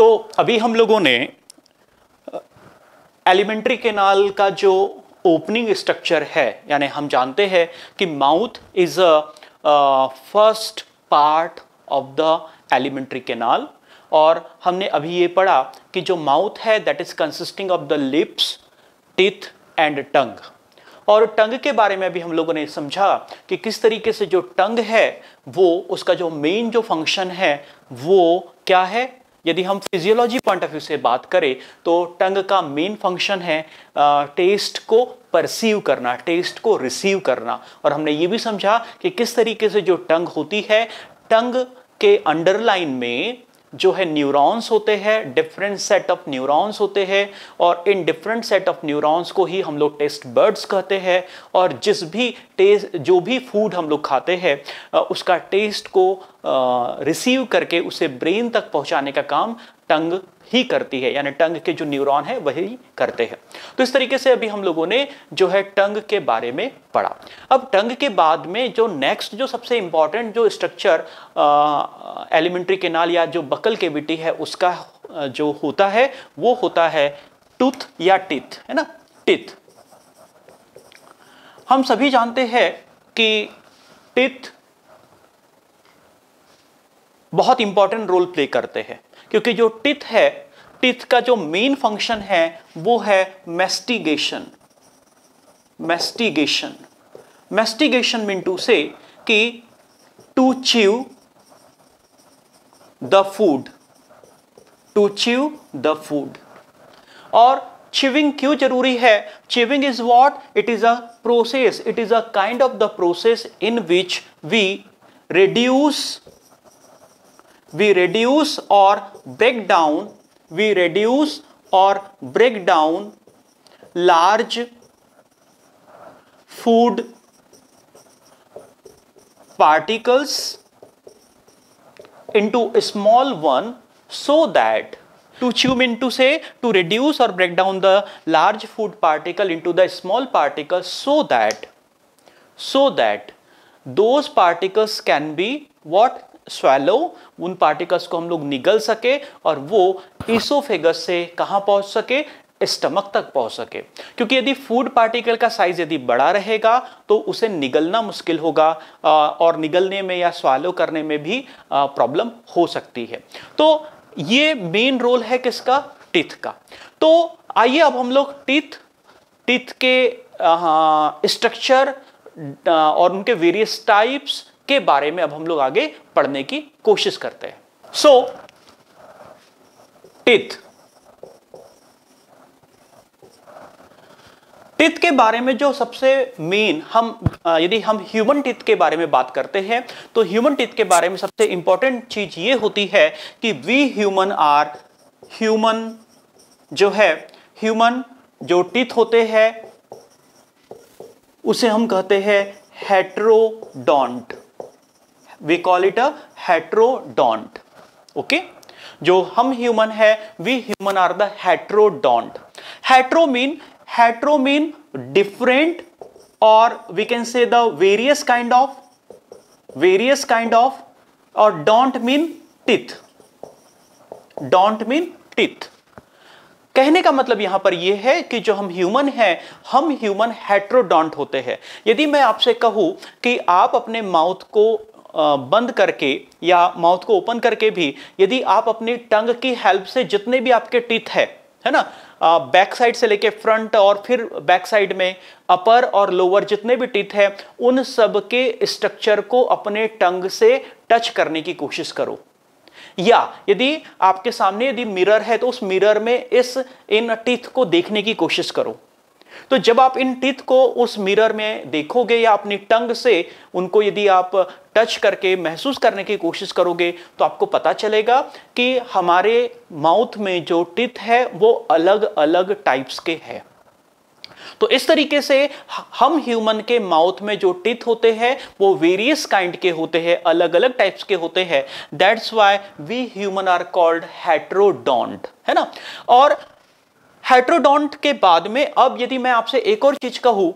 तो अभी हम लोगों ने एलिमेंट्री केनाल का जो ओपनिंग स्ट्रक्चर है, यानी हम जानते हैं कि mouth is a first part of the elementary canal और हमने अभी ये पढ़ा कि जो माउथ है that is consisting of the lips teeth and tongue और टंग के बारे में भी हम लोगों ने समझा कि किस तरीके से जो टंग है, वो उसका जो मेन जो फ़ंक्शन है, वो क्या है? यदि हम फिजियोलॉजी पॉइंट ऑफ़ व्यू से बात करें तो टंग का मेन फ़ंक्शन है टेस्ट को परसीव करना टेस्ट को रिसीव करना। और हमने ये भी समझा कि किस तरीके से जो टंग होती है, टंग के अंडरलाइन में जो है न्यूरॉन्स होते हैं डिफरेंट सेट ऑफ़ न्यूरॉन्स होते हैं और इन डिफरेंट सेट ऑफ़ न्यूरॉन्स को ही हम लोग टेस्ट बर्ड्स कहते हैं और जिस भी टेस्ट जो भी फ़ूड हम लोग खाते हैं उसका टेस्ट को रिसीव करके उसे ब्रेन तक पहुँचाने का काम टंग ही करती है, यानी टंग के जो न्यूरॉन है, वही करते हैं। तो इस तरीके से अभी हम लोगों ने जो है टंग के बारे में पढ़ा। अब टंग के बाद में जो नेक्स्ट जो सबसे इंपॉर्टेंट जो स्ट्रक्चर एलिमेंट्री केनाल या जो बकल केविटी है, उसका जो होता है, वो होता है टूथ या टिथ है ना? टिथ हम सभी जानते हैं कि टिथ बहुत इंपॉर्टेंट रोल प्ले करते हैं। क्योंकि जो टिथ है, टिथ का जो मेन फ़ंक्शन है, वो है मेस्टिगेशन मेस्टिगेशन मेस्टिगेशन मीन टू से कि to chew the food to chew the food और चिविंग क्यों ज़रूरी है? Chewing is what it is a process it is a kind of the process in which we reduce we reduce or break down we reduce or break down large food particles into a small one so that to chew mean to say to reduce or break down the large food particle into the small particles so that so that those particles can be what swallow उन particles को हम लोग निगल सके और वो oesophagus से कहाँ पहुँच सके? स्टमक तक पहुँच सके। क्योंकि यदि फ़ूड पार्टिकल का साइज़ यदि बड़ा रहेगा तो उसे निगलना मुश्किल होगा और निगलने में या स्वालो करने में भी प्रॉब्लम हो सकती है। तो ये मेन रोल है किसका? टिथ का। तो आइए अब हम लोग टिथ टिथ के स्ट्रक्चर और उनके वेरियस टाइप्स के बारे में अब हम लोग आगे पढ़ने की कोशिश करते हैं। सो टिथ टिथ के बारे में जो सबसे मेन हम यदि हम ह्यूमन टिथ के बारे में बात करते हैं तो ह्यूमन टिथ के बारे में सबसे इंपॉर्टेंट चीज़ ये होती है कि वी ह्यूमन आर ह्यूमन जो है ह्यूमन जो टिथ होते हैं, उसे हम कहते हैं heterodont we call it a heterodont okay जो हम ह्यूमन है we human are the heterodont hetero mean hetero mean different और we can say the various kind of various kind of और dont mean teeth dont mean teeth कहने का मतलब यहाँ पर यह है कि जो हम ह्यूमन हैं, हम ह्यूमन हेट्रोडोंट होते हैं। यदि मैं आपसे कहूँ कि आप अपने माउथ को बंद करके या माउथ को ओपन करके भी यदि आप अपनी टंग की हेल्प से जितने भी आपके टीथ है है ना? बैक साइड से लेके फ्रंट और फिर बैक साइड में अपर और लोअर जितने भी टीथ है, उन सब के स्ट्रक्चर को अपने टंग से टच करने की कोशिश करो। या यदि आपके सामने यदि मिरर है तो उस मिरर में इस, इन टीथ को देखने की कोशिश करो। तो जब आप इन टीथ को उस मिरर में देखोगे या अपनी टंग से उनको यदि आप टच करके, महसूस करने की कोशिश करोगे तो आपको पता चलेगा कि हमारे माउथ में जो टिथ है, वो अलग अलग टाइप्स के हैं। तो इस तरीके से हम ह्यूमन के माउथ में जो टिथ होते हैं, वो वेरियस काइंड के होते हैं अलग अलग टाइप्स के होते हैं। That's why we human are called heterodont है ना? और हाइड्रोडोंट के बाद में, अब यदि मैं आपसे एक और चीज़ कहूँ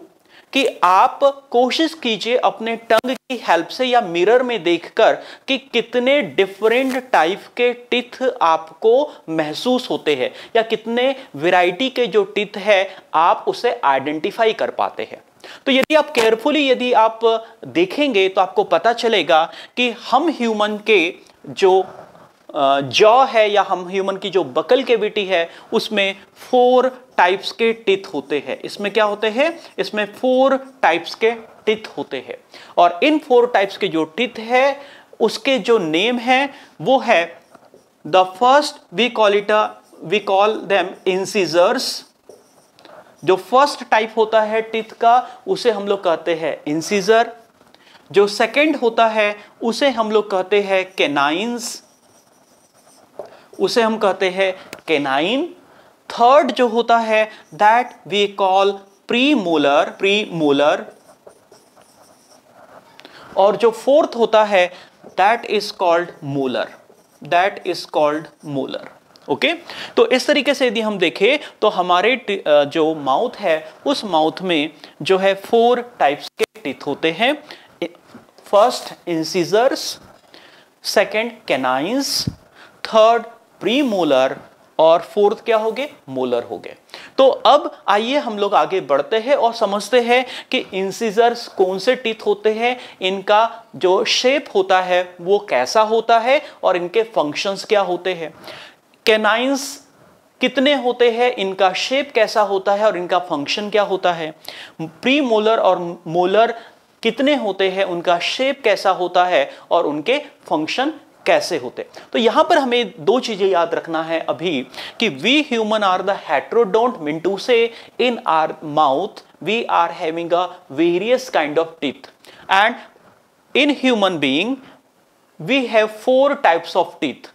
कि आप कोशिश कीजिए अपने टंग की हेल्प से या मिरर में देखकर कि कितने डिफरेंट टाइप के टिथ आपको महसूस होते हैं या कितने वैरायटी के जो टिथ है, आप उसे आइडेंटिफाई कर पाते हैं। तो यदि आप केयरफुली यदि आप देखेंगे तो आपको पता चलेगा कि हम ह्यूमन के जो जॉ है या हम ह्यूमन की जो बकल केविटी है, उसमें फोर टाइप्स के टिथ होते हैं। इसमें क्या होते हैं? इसमें फोर टाइप्स के टिथ होते हैं। और इन फोर टाइप्स के जो टिथ है, उसके जो नेम है, वो है the first we call it we call them incisors जो फ़र्स्ट टाइप होता है टिथ का, उसे हम लोग कहते हैं इंसीजर जो सेकंड होता है, उसे हम लोग कहते हैं केनाइंस उसे हम कहते हैं केनाइन थर्ड जो होता है that we call premolar premolar और जो फोर्थ होता है that is called molar that is called molar okay तो इस तरीके से यदि हम देखें तो हमारे जो माउथ है, उस माउथ में जो है फोर टाइप्स के टीथ होते हैं. First incisors second canines third premolar और फोर्थ क्या हो गए? मोलर हो गए। तो अब आइए हम लोग आगे बढ़ते हैं और समझते हैं कि इंसिजर्स कौन से टीथ होते हैं, इनका जो शेप होता है, वो कैसा होता है और इनके फ़ंक्शंस क्या होते हैं। कैनाइंस कितने होते हैं, इनका शेप कैसा होता है और इनका फ़ंक्शन क्या होता है। प्री मोलर और मोलर कितने होते हैं, उनका शेप कैसा होता है और उनके फ़ंक्शन कैसे होते? तो यहाँ पर हमें दो चीज़ें याद रखना है अभी कि we human are the heterodont mean to say in our mouth we are having a various kind of teeth and in human being we have four types of teeth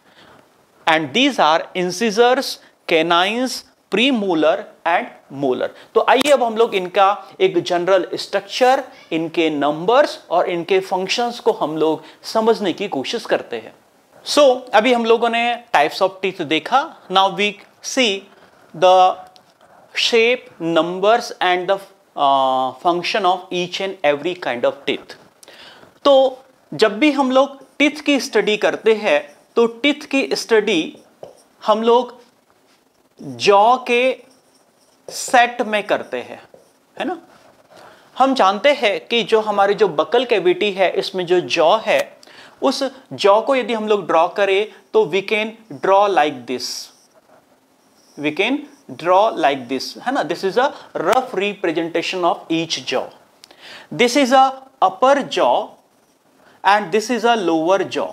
and these are incisors canines premolar and molar तो आइए अब हम लोग इनका एक general structure इनके numbers और इनके फ़ंक्शंस को हम लोग समझने की कोशिश करते हैं। सो so, अभी हम लोगों ने टाइप्स ऑफ़ टीथ देखा। Now we see the shape numbers and the function of each and every kind of teeth तो जब भी हम लोग टीथ की स्टडी करते हैं तो टीथ की स्टडी हम लोग जॉ के सेट में करते हैं, है ना? हम जानते हैं कि जो हमारी जो बकल कैविटी है, इसमें जो जॉ है, उस जॉ को यदि हम लोग ड्रॉ करें तो we can draw like this we can draw like this है ना? This is a rough representation of each jaw this is a upper jaw and this is a lower jaw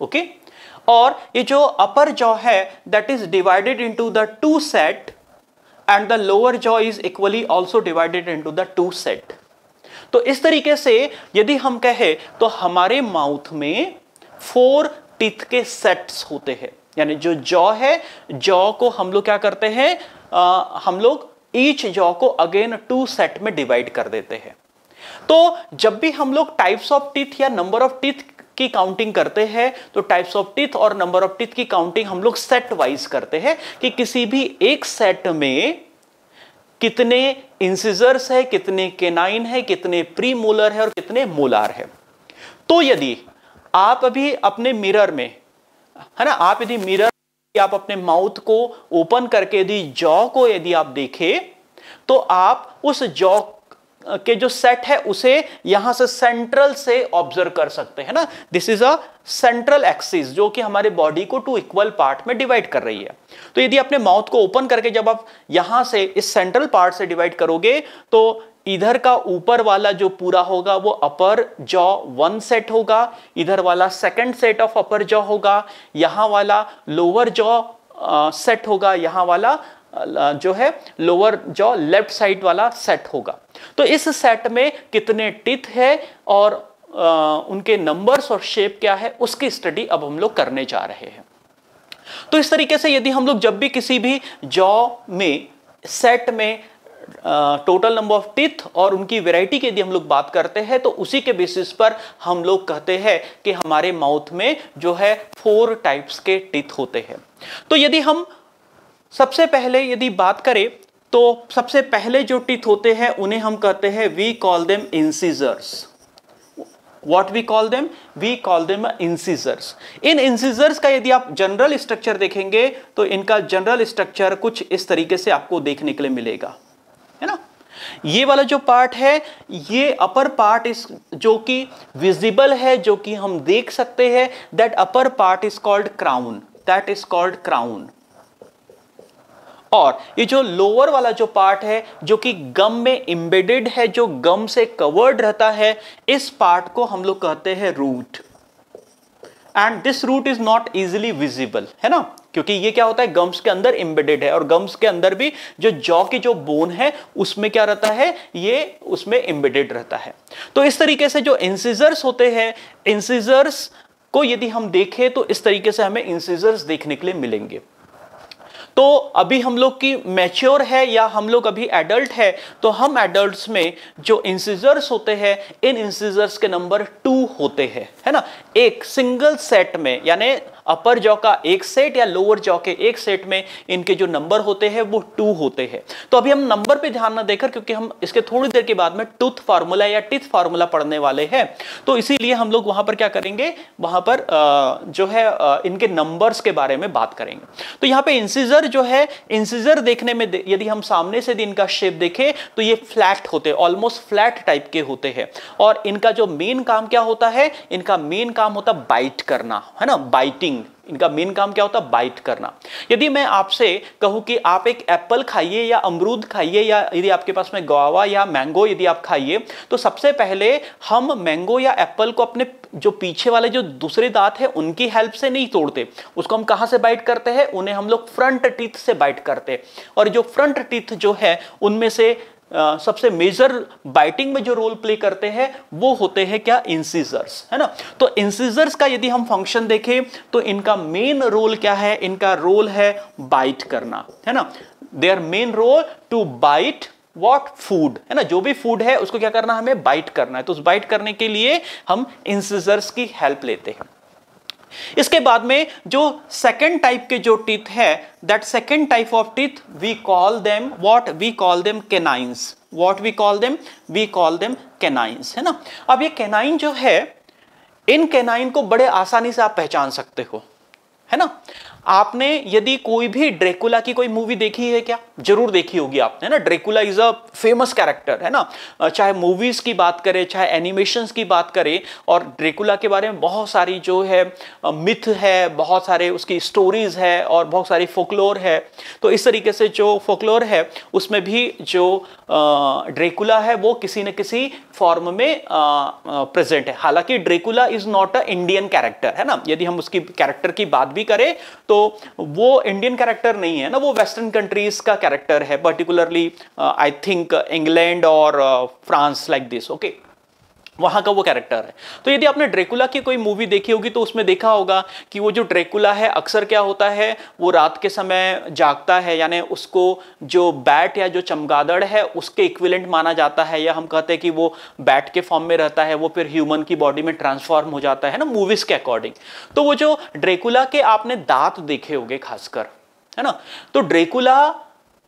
okay और ये जो upper jaw है that is divided into the two set and the lower jaw is equally also divided into the two set तो इस तरीके से यदि हम कहें तो हमारे माउथ में फोर टीथ के सेट्स होते हैं। यानी जो जॉ है जॉ को हम लोग क्या करते हैं? हम लोग ईच जॉ को अगेन टू सेट में डिवाइड कर देते हैं। तो जब भी हम लोग टाइप्स ऑफ़ टीथ या नंबर ऑफ़ टीथ की काउंटिंग करते हैं तो टाइप्स ऑफ़ टिथ और नंबर ऑफ़ टीथ की काउंटिंग हम लोग सेट वाइज करते हैं कि किसी भी एक सेट में कितने इंसिजर्स है, कितने केनाइन है, कितने प्री मोलर है और कितने मोलार है। तो यदि आप अभी अपने मिरर में, है ना, आप यदि मिरर आप अपने माउथ को ओपन करके यदि जॉ को यदि आप देखें तो आप उस जॉ के जो सेट है, उसे यहाँ से सेंट्रल से ऑब्ज़र्व कर सकते हैं ना? This is a central axis जो कि हमारे बॉडी को टू इक्वल पार्ट में डिवाइड कर रही है। तो यदि अपने माउथ को ओपन करके जब आप यहाँ से इस सेंट्रल पार्ट से डिवाइड करोगे तो इधर का ऊपर वाला जो पूरा होगा, वो अपर जॉ वन सेट होगा, इधर वाला second set of upper jaw होगा, यहाँ वाला लोअर जॉ सेट होगा, यहाँ वाला जो है लोअर जॉ लेफ़्ट साइड वाला सेट होगा। तो इस सेट में कितने टिथ है और आ, उनके नंबर्स और शेप क्या है उसकी स्टडी अब हम लोग करने जा रहे हैं। तो इस तरीके से यदि हम लोग जब भी किसी भी जॉ में सेट में टोटल नंबर ऑफ़ टिथ और उनकी वैरायटी की यदि हम लोग बात करते हैं तो उसी के बेसिस पर हम लोग कहते हैं कि हमारे माउथ में जो है फोर टाइप्स के टिथ होते हैं। तो यदि हम सबसे पहले यदि बात करें तो सबसे पहले जो टीथ होते हैं, उन्हें हम कहते हैं we call them incisors what we call them we call them incisors in incisors का यदि आप जनरल स्ट्रक्चर देखेंगे तो इनका जनरल स्ट्रक्चर कुछ इस तरीके से आपको देखने के लिए मिलेगा। है ना? ये वाला जो पार्ट है, ये अपर पार्ट इस जो कि विजिबल है, जो कि हम देख सकते हैं that upper part is called crown that is called crown और ये जो लोअर वाला जो पार्ट है, जो कि गम में इंबेडेड है, जो गम से कवर्ड रहता है, इस पार्ट को हम लोग कहते हैं root and this root is not easily visible है ना? क्योंकि ये क्या होता है? गम्स के अंदर इंबेडेड है और गम्स के अंदर भी जो जॉ की जो बोन है, उसमें क्या रहता है? ये उसमें इंबेडेड रहता है. तो इस तरीके से जो इंसिजर्स होते हैं इंसिजर्स को यदि हम देखें तो इस तरीके से हमें इंसिजर्स देखने के लिए मिलेंगे. तो अभी हम लोग की मैच्योर है या हम लोग अभी एडल्ट है तो हम एडल्ट में जो इंसिजर्स होते हैं, इन इंसिजर्स के नंबर टू होते हैं, है ना? एक सिंगल सेट में, यानी अपर जॉ का एक सेट या लोअर जॉ के एक सेट में इनके जो नंबर होते हैं, वो टू होते हैं। तो अभी हम नंबर पे ध्यान ना देकर, क्योंकि हम इसके थोड़ी देर के बाद में टूथ फार्मूला या टिथ फार्मूला पढ़ने वाले हैं। तो इसीलिए हम लोग वहाँ पर क्या करेंगे? वहाँ पर जो है इनके नंबर्स के बारे में बात करेंगे। तो यहाँ पे इंसिजर जो है इंसिजर देखने में यदि हम सामने से इनका शेप देखें तो ये फ्लैट होते ऑलमोस्ट फ्लैट टाइप के होते हैं। और इनका जो मेन काम क्या होता है? इनका मेन काम होता है बाइट करना, है ना? बाइटिंग इनका मेन काम क्या होता? है बाइट करना। यदि मैं आपसे कहूँ कि आप एक एप्पल खाइए या अमरूद खाइए या यदि आपके पास में गवावा या मैंगो यदि आप खाइए तो सबसे पहले हम मैंगो या एप्पल को अपने जो पीछे वाले जो दूसरे दांत है, उनकी हेल्प से नहीं तोड़ते। उसको हम कहाँ से बाइट करते हैं? उन्हें हम लोग फ्रंट टीथ से बाइट करते हैं। और जो फ्रंट टीथ जो है, उनमें से सबसे मेजर बाइटिंग में जो रोल प्ले करते हैं, वो होते हैं क्या? इंसीजर्स है ना? तो इंसीजर्स का यदि हम फ़ंक्शन देखें तो इनका मेन रोल क्या है? इनका रोल है बाइट करना, है ना? Their main role to bite what food है ना? जो भी फ़ूड है, उसको क्या करना हमें बाइट करना है। तो उस बाइट करने के लिए हम इंसीजर्स की हेल्प लेते हैं। इसके बाद में जो सेकेंड टाइप के जो टीथ है that second type of teeth we call them what we call them canines what we call them we call them canines है ना? अब ये केनाइन जो है, इन केनाइन को बड़े आसानी से आप पहचान सकते हो, है ना? आपने यदि कोई भी ड्रेकुला की कोई मूवी देखी है क्या? ज़रूर देखी होगी आपने ना? Dracula is a famous character है ना? चाहे मूवीज़ की बात करें, चाहे एनिमेशन की बात करें, और ड्रेकुला के बारे में बहुत सारी जो है मिथ है, बहुत सारे उसकी स्टोरीज है, और बहुत सारी फोकलोर है। तो इस तरीके से जो फोकलोर है, उसमें भी जो ड्रेकुला है, वो किसी न किसी फॉर्म में प्रेजेंट है। हालाँकि Dracula is not a Indian character है ना? यदि हम उसकी कैरेक्टर की बात भी करें तो वो इंडियन कैरेक्टर नहीं है ना, वो वेस्टर्न कंट्रीज़ का कैरेक्टर है पर्टिकुलरली आई थिंक इंग्लैंड और फ्रांस लाइक दिस ओके वहाँ का वो कैरेक्टर है। तो यदि आपने ड्रेकुला की कोई मूवी देखी होगी तो उसमें देखा होगा कि वो जो ड्रेकुला है, अक्सर क्या होता है, वो रात के समय जागता है, यानी उसको जो बैट या जो चमगादड़ है, उसके इक्विलेंट माना जाता है, या हम कहते हैं कि वो बैट के फॉर्म में रहता है, वो फिर ह्यूमन की बॉडी में ट्रांसफॉर्म हो जाता है ना मूवीज़ के अकॉर्डिंग तो वो जो ड्रेकुला के आपने दांत देखे होंगे खासकर, है ना तो ड्रेकुला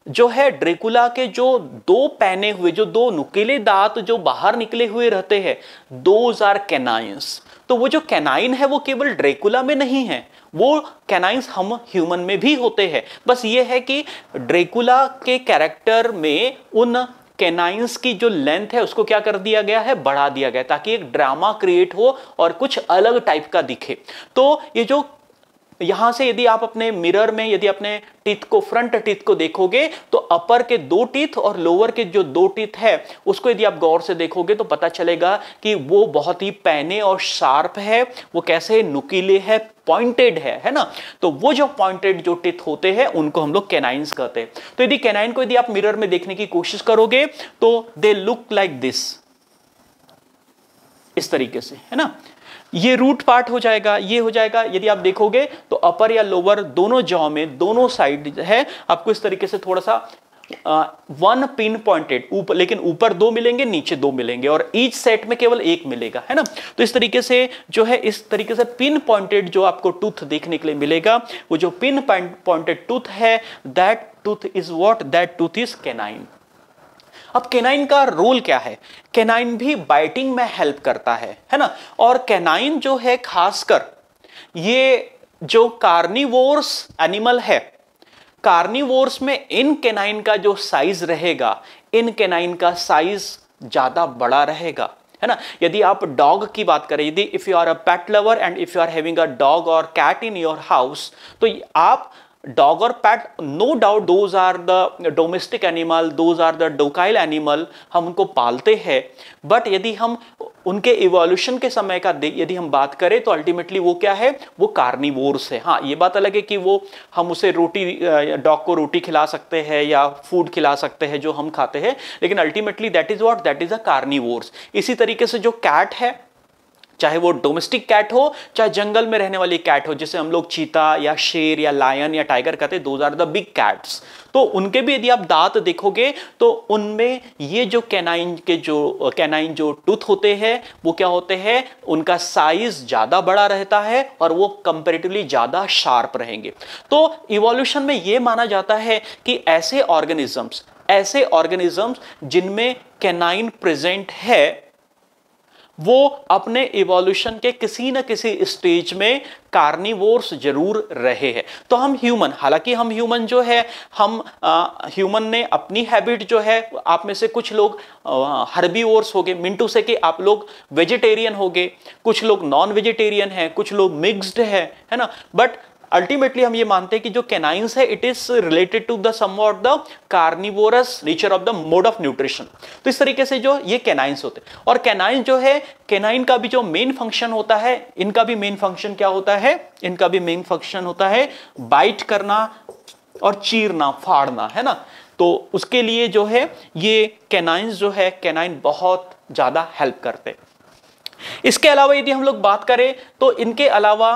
जो है ड्रेकुला के जो दो पहने हुए, जो दो नुकीले दांत जो बाहर निकले हुए रहते हैं दोज आर कैनाइंस तो वो जो कैनाइन है, वो केवल ड्रेकुला में नहीं है, वो कैनाइंस हम ह्यूमन में भी होते हैं। बस ये है कि ड्रेकुला के कैरेक्टर में उन कैनाइंस की जो लेंथ है, उसको क्या कर दिया गया है? बढ़ा दिया गया ताकि एक ड्रामा क्रिएट हो और कुछ अलग टाइप का दिखे। तो ये जो यहाँ से यदि आप अपने मिरर में, यदि अपने टीथ को, फ्रंट टीथ को देखोगे तो अपर के दो टीथ और लोअर के जो दो टीथ है, उसको यदि आप गौर से देखोगे तो पता चलेगा कि वो बहुत ही पैने और शार्प है, वो कैसे नुकीले है पॉइंटेड है है ना? तो वो जो पॉइंटेड जो टिथ होते हैं, उनको हम लोग कैनाइंस कहते हैं। तो यदि कैनाइन को यदि आप मिरर में देखने की कोशिश करोगे तो दे लुक लाइक दिस इस तरीके से, है ना? ये रूट पार्ट हो जाएगा, ये हो जाएगा। यदि आप देखोगे तो अपर या लोअर दोनों जॉ में, दोनों साइड है, आपको इस तरीके से थोड़ा सा वन पिन पॉइंटेड ऊपर लेकिन ऊपर दो मिलेंगे, नीचे दो मिलेंगे, और ईच सेट में केवल एक मिलेगा, है ना? तो इस तरीके से जो है, इस तरीके से पिन पॉइंटेड जो आपको टूथ देखने के लिए मिलेगा, वो जो पिन पॉइंटेड टूथ है that tooth is what that tooth is canine अब केनाइन का रोल क्या है? केनाइन भी बाइटिंग में हेल्प करता है है ना? और केनाइन जो है, खासकर, ये जो कार्निवोर्स एनिमल है कार्निवोर्स में इन केनाइन का जो साइज़ रहेगा, इन केनाइन का साइज़ ज़्यादा बड़ा रहेगा, है ना? यदि आप डॉग की बात करें, यदि if you are a pet lover and if you are having a dog और कैट इन योर हाउस तो आप dog or pet, no doubt those are the domestic animal, those are the docile animal हम उनको पालते हैं। But यदि हम उनके इवोल्यूशन के समय का यदि हम बात करें तो अल्टीमेटली वो क्या है? वो कार्निवोर्स है। हाँ ये बात अलग है कि वो हम उसे रोटी डॉग को रोटी खिला सकते हैं या फ़ूड खिला सकते हैं जो हम खाते हैं। लेकिन ultimately that is what that is a carnivores इसी तरीके से जो कैट है चाहे वो डोमेस्टिक कैट हो, चाहे जंगल में रहने वाली कैट हो, जिसे हम लोग चीता या शेर या लायन या टाइगर कहते हैं those are the big cats तो उनके भी यदि आप दांत देखोगे तो उनमें ये जो कैनाइन के जो कैनाइन जो टूथ होते हैं, वो क्या होते हैं? उनका साइज़ ज़्यादा बड़ा रहता है और वो कंपेरेटिवली ज़्यादा शार्प रहेंगे। तो इवोल्यूशन में ये माना जाता है कि ऐसे ऑर्गेनिजम्स ऐसे ऑर्गेनिजम्स जिनमें कैनाइन प्रेजेंट है वो अपने इवोल्यूशन के किसी न किसी स्टेज में कार्निवोर्स ज़रूर रहे हैं। तो हम ह्यूमन हालाँकि हम ह्यूमन जो है, हम ह्यूमन ने अपनी हैबिट जो है, आप में से कुछ लोग हर्बी हर्बीवोर्स हो गए मिंटू से कि आप लोग वेजिटेरियन हो गए कुछ लोग नॉन वेजिटेरियन हैं, कुछ लोग मिक्स्ड है है ना? बट अल्टीमेटली हम ये मानते हैं कि जो कैनाइंस है it is related to the some of the carnivorous nature of the mode of nutrition तो इस तरीके से जो ये कैनाइंस होते हैं। और कैनाइन जो है कैनाइन का भी जो मेन फ़ंक्शन होता है, इनका भी मेन फ़ंक्शन क्या होता है? इनका भी मेन फ़ंक्शन होता है बाइट करना और चीरना, फाड़ना, है ना? तो उसके लिए जो है, ये कैनाइंस जो है कैनाइन बहुत ज़्यादा हेल्प करते इसके अलावा यदि हम लोग बात करें तो इनके अलावा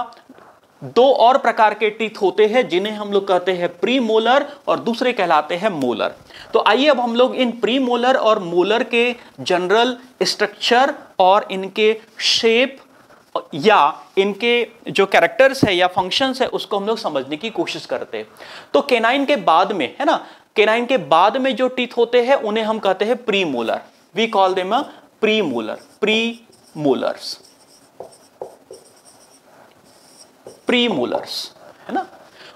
दो और प्रकार के टीथ होते हैं, जिन्हें हम लोग कहते हैं प्री मोलर और दूसरे कहलाते हैं मोलर तो आइए अब हम लोग इन प्री मोलर और मोलर के जनरल स्ट्रक्चर और इनके शेप या इनके जो कैरेक्टर्स है या फ़ंक्शंस है, उसको हम लोग समझने की कोशिश करते हैं. तो केनाइन के बाद में, है ना? केनाइन के बाद में जो टीथ होते हैं, उन्हें हम कहते हैं premolar we call them premolar premolars premolars है ना?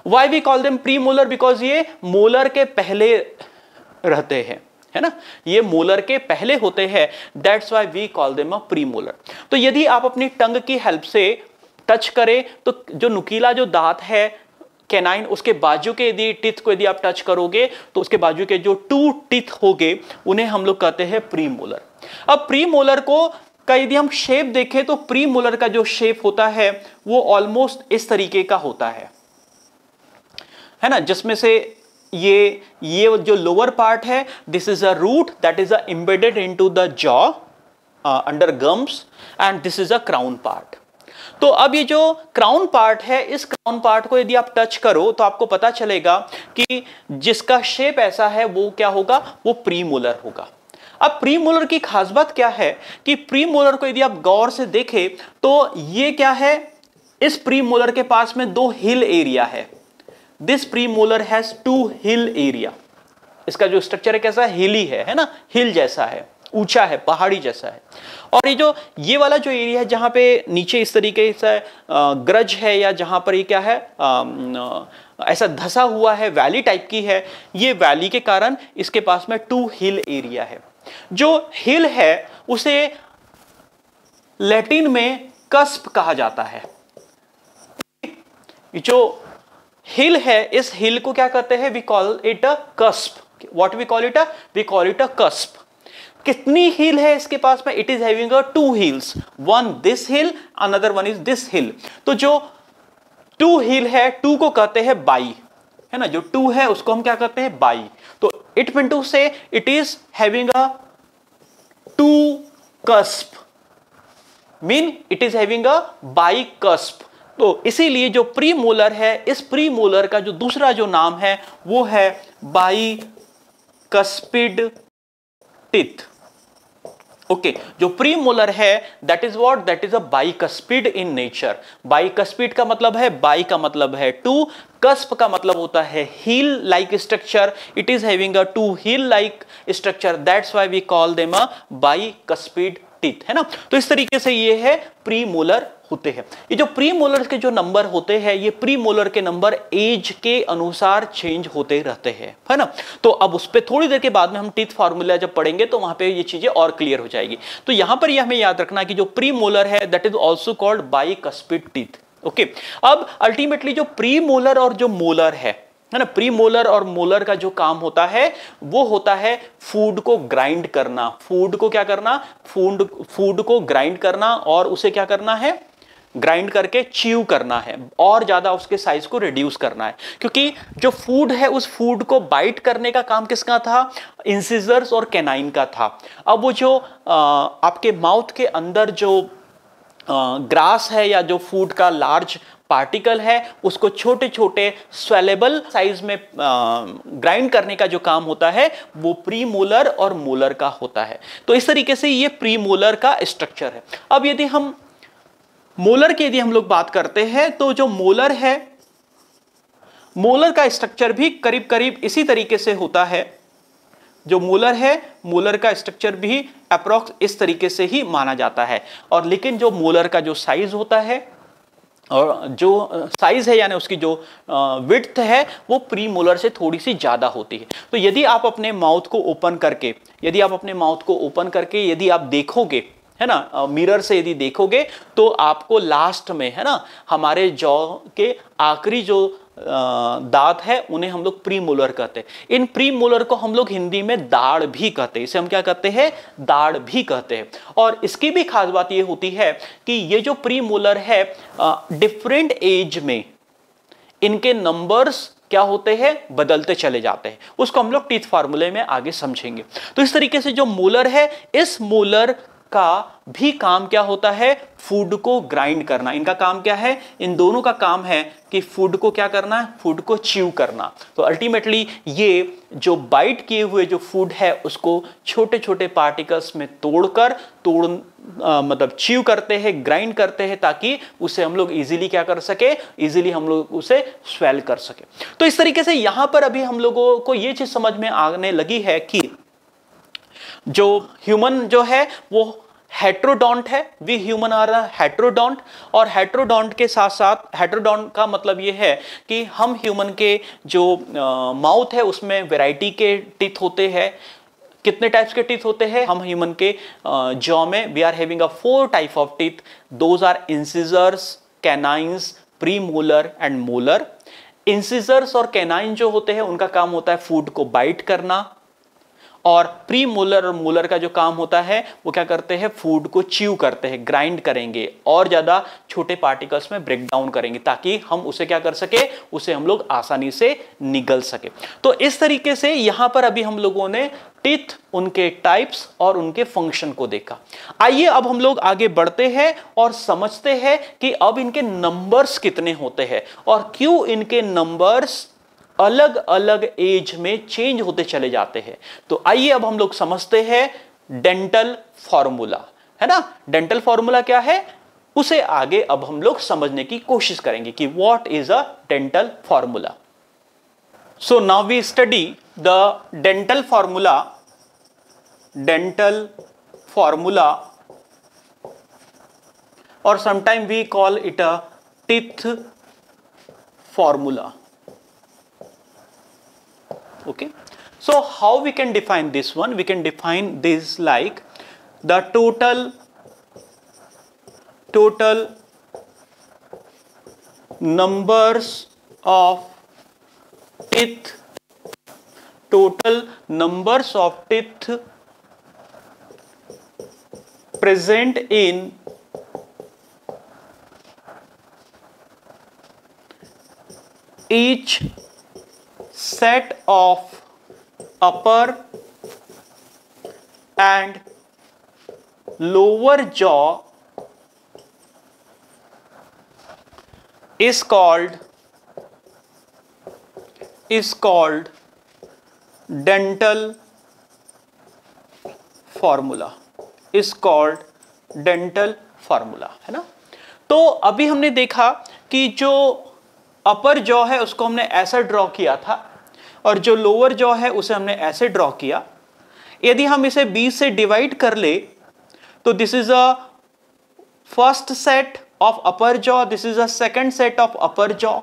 Why we call them premolar because ये मोलर के पहले रहते हैं, है ना? ये मोलर के पहले होते हैं that's why we call them a premolar तो यदि आप अपनी टंग की हेल्प से टच करें तो जो नुकीला जो दांत है कैनाइन उसके बाजू के यदि टिथ को यदि आप टच करोगे तो उसके बाजू के जो टू टिथ होंगे, उन्हें हम लोग कहते हैं प्री मोलर अब प्री मोलर को का यदि हम शेप देखें तो प्री मोलर का जो शेप होता है, वो ऑलमोस्ट इस तरीके का होता है। है ना? जिसमें से ये ये जो लोअर पार्ट है this is a root that is embedded into the jaw under gums and this is a crown part तो अब ये जो क्राउन पार्ट है, इस क्राउन पार्ट को यदि आप टच करो तो आपको पता चलेगा कि जिसका शेप ऐसा है, वो क्या होगा? वो प्रीमोलर होगा। अब प्री मोलर की खास बात क्या है कि प्री मोलर को यदि आप गौर से देखें तो ये क्या है? इस प्री मोलर के पास में दो हिल एरिया है। This premolar has two hill area. इसका जो स्ट्रक्चर है कैसा हिली है है ना? हिल जैसा है ऊँचा है पहाड़ी जैसा है। और ये जो ये वाला जो एरिया है जहाँ पे नीचे इस तरीके से ग्रज है या जहाँ पर ये क्या है आ, ऐसा धसा हुआ है वैली टाइप की है ये वैली के कारण इसके पास में टू हिल एरिया है। जो हिल है, उसे लैटिन में कस्प कहा जाता है। जो हिल है, इस हिल को क्या कहते हैं? We call it a cusp what we call it a we call it a cusp कितनी हिल है इसके पास में? It is having two hills one this hill another one is this hill तो जो टू हिल है टू को कहते हैं बाई है ना? जो टू है, उसको हम क्या कहते हैं? बाई तो it mean to say it is having a two cusp mean it is having a bi cusp तो इसीलिए जो प्री मोलर है, इस प्री मोलर का जो दूसरा जो नाम है, वो है by cuspid teeth okay okay, जो प्री मोलर है that is what that is a bicuspid in nature bicuspid का मतलब है बाई का मतलब है टू कस्प का मतलब होता है hill like structure it is having a two hill like structure that's why we call them a bicuspid teeth है ना? तो इस तरीके से ये है प्री मोलर होते हैं। ये जो प्री मोलर के जो नंबर होते हैं, ये प्री मोलर के नंबर एज के अनुसार चेंज होते रहते हैं, है ना? तो अब उस पर थोड़ी देर के बाद में हम टीथ फार्मूला जब पढ़ेंगे तो वहाँ पे ये चीज़ें और क्लियर हो जाएगी। तो यहाँ पर ये हमें याद रखना कि जो प्री मोलर है that is also called bicuspid teeth okay अब अल्टीमेटली जो प्री मोलर और जो मोलर है है ना? प्री मोलर और मोलर का जो काम होता है, वो होता है फ़ूड को ग्राइंड करना। फ़ूड को क्या करना? फ़ूड फ़ूड को ग्राइंड करना और उसे क्या करना है? ग्राइंड करके च्यू करना है और ज़्यादा उसके साइज़ को रिड्यूस करना है। क्योंकि जो फ़ूड है उस फ़ूड को बाइट करने का काम किसका था? इंसिजर्स और कैनाइन का था। अब वो जो आ, आपके माउथ के अंदर जो आ, ग्रास है या जो फ़ूड का लार्ज पार्टिकल है उसको छोटे छोटे स्वेलेबल साइज़ में ग्राइंड करने का जो काम होता है वो प्री मोलर और मोलर का होता है। तो इस तरीके से ये प्री मोलर का स्ट्रक्चर है। अब यदि हम मोलर की यदि हम लोग बात करते हैं तो जो मोलर है, मोलर का स्ट्रक्चर भी करीब करीब इसी तरीके से होता है। जो मोलर है, मोलर का स्ट्रक्चर भी अप्रोक्स इस तरीके से ही माना जाता है। और लेकिन जो मोलर का जो साइज़ होता है, और जो साइज़ है, यानी उसकी जो विड्थ है, वो प्री मोलर से थोड़ी सी ज़्यादा होती है। तो यदि आप अपने माउथ को ओपन करके, यदि आप अपने माउथ को ओपन करके यदि आप देखोगे है ना? मिरर से यदि देखोगे तो आपको लास्ट में, है ना, हमारे जॉ के आखिरी जो दांत है, उन्हें हम लोग प्री मोलर कहते हैं। इन प्री मोलर को हम लोग हिंदी में दाढ़ भी कहते हैं। इसे हम क्या कहते हैं? दाढ़ भी कहते हैं। और इसकी भी खास बात यह होती है कि ये जो प्री मोलर है डिफरेंट एज में, इनके नंबर्स क्या होते हैं? बदलते चले जाते हैं। उसको हम लोग टीथ फार्मूले में आगे समझेंगे। तो इस तरीके से जो मोलर है, इस मोलर का भी काम क्या होता है? फ़ूड को ग्राइंड करना। इनका काम क्या है? इन दोनों का काम है कि फ़ूड को क्या करना? है फ़ूड को च्यू करना। तो अल्टीमेटली ये जो बाइट किए हुए जो फ़ूड है उसको छोटे छोटे पार्टिकल्स में तोड़कर तोड़ आ, मतलब च्यू करते हैं ग्राइंड करते हैं ताकि उसे हम लोग इजीली क्या कर सके? इजीली हम लोग उसे स्वेल कर सके। तो इस तरीके से यहाँ पर अभी हम लोगों को ये चीज़ समझ में आने लगी है कि जो ह्यूमन जो है, वो हेट्रोडोंट है. वी ह्यूमन आर हेट्रोडोंट और हेट्रोडोंट के साथ साथ हेट्रोडोंट का मतलब ये है कि हम ह्यूमन के जो माउथ है, उसमें वैरायटी के टिथ होते हैं. कितने टाइप्स के टीथ होते हैं? हम ह्यूमन के जॉ में we are having a four type of teeth those are incisors canines premolar and molar incisors और कैनाइन जो होते हैं, उनका काम होता है फ़ूड को बाइट करना. और प्री मोलर और मोलर का जो काम होता है, वो क्या करते हैं? फ़ूड को च्यू करते हैं ग्राइंड करेंगे और ज़्यादा छोटे पार्टिकल्स में ब्रेक डाउन करेंगे ताकि हम उसे क्या कर सके? उसे हम लोग आसानी से निगल सके। तो इस तरीके से यहाँ पर अभी हम लोगों ने टिथ उनके टाइप्स और उनके फ़ंक्शन को देखा। आइए अब हम लोग आगे बढ़ते हैं और समझते हैं कि अब इनके नंबर्स कितने होते हैं और क्यों इनके नंबर्स अलग अलग एज में चेंज होते चले जाते हैं। तो आइए अब हम लोग समझते हैं डेंटल फॉर्मूला है ना? डेंटल फॉर्मूला क्या है? उसे आगे अब हम लोग समझने की कोशिश करेंगे कि what is a dental formula so now we study the dental formula dental formula और sometime we call it a teeth formula okay. So how we can define this one? We can define this like the total total numbers of teeth total numbers of teeth present in each set of upper and lower jaw is called is called dental formula is called dental formula है ना तो अभी हमने देखा कि जो upper jaw है उसको हमने ऐसा ड्रॉ किया था और जो लोअर जॉ है, उसे हमने ऐसे ड्रॉ किया। यदि हम इसे 20 से डिवाइड कर ले तो this is a first set of upper jaw this is a second set of upper jaw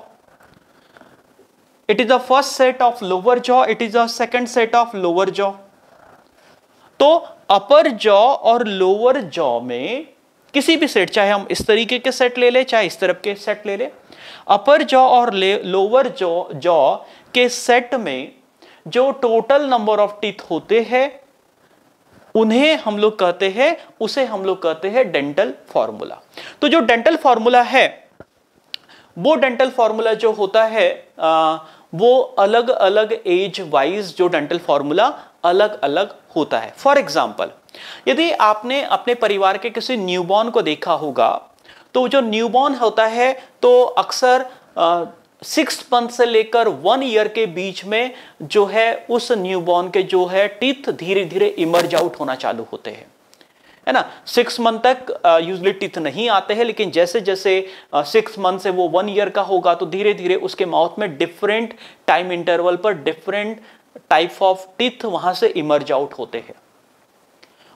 it is the first set of lower jaw it is a second set of lower jaw तो upper jaw और lower jaw में किसी भी set चाहे हम इस तरीके के सेट ले ले, चाहे इस तरफ़ के सेट ले ले अपर जॉ और लोअर जॉ जॉ के सेट में जो टोटल नंबर ऑफ़ टीथ होते हैं उन्हें हम लोग कहते हैं उसे हम लोग कहते हैं डेंटल फॉर्मूला तो जो डेंटल फॉर्मूला है वो डेंटल फॉर्मूला जो होता है आ, वो अलग अलग एज वाइज जो डेंटल फॉर्मूला अलग अलग होता है. फॉर एग्ज़ाम्पल यदि आपने अपने परिवार के किसी न्यूबॉर्न को देखा होगा तो जो न्यूबॉर्न होता है तो अक्सर सिक्स मंथ से लेकर वन ईयर के बीच में जो है उस न्यूबॉर्न के जो है टीथ धीरे धीरे इमर्ज आउट होना चालू होते हैं। है ना? सिक्स मंथ तक यूजली टीथ नहीं आते हैं, लेकिन जैसे जैसे सिक्स मंथ से वो वन ईयर का होगा तो धीरे धीरे उसके माउथ में डिफरेंट टाइम इंटरवल पर डिफरेंट टाइप ऑफ़ टीथ वहाँ से इमर्ज आउट होते हैं।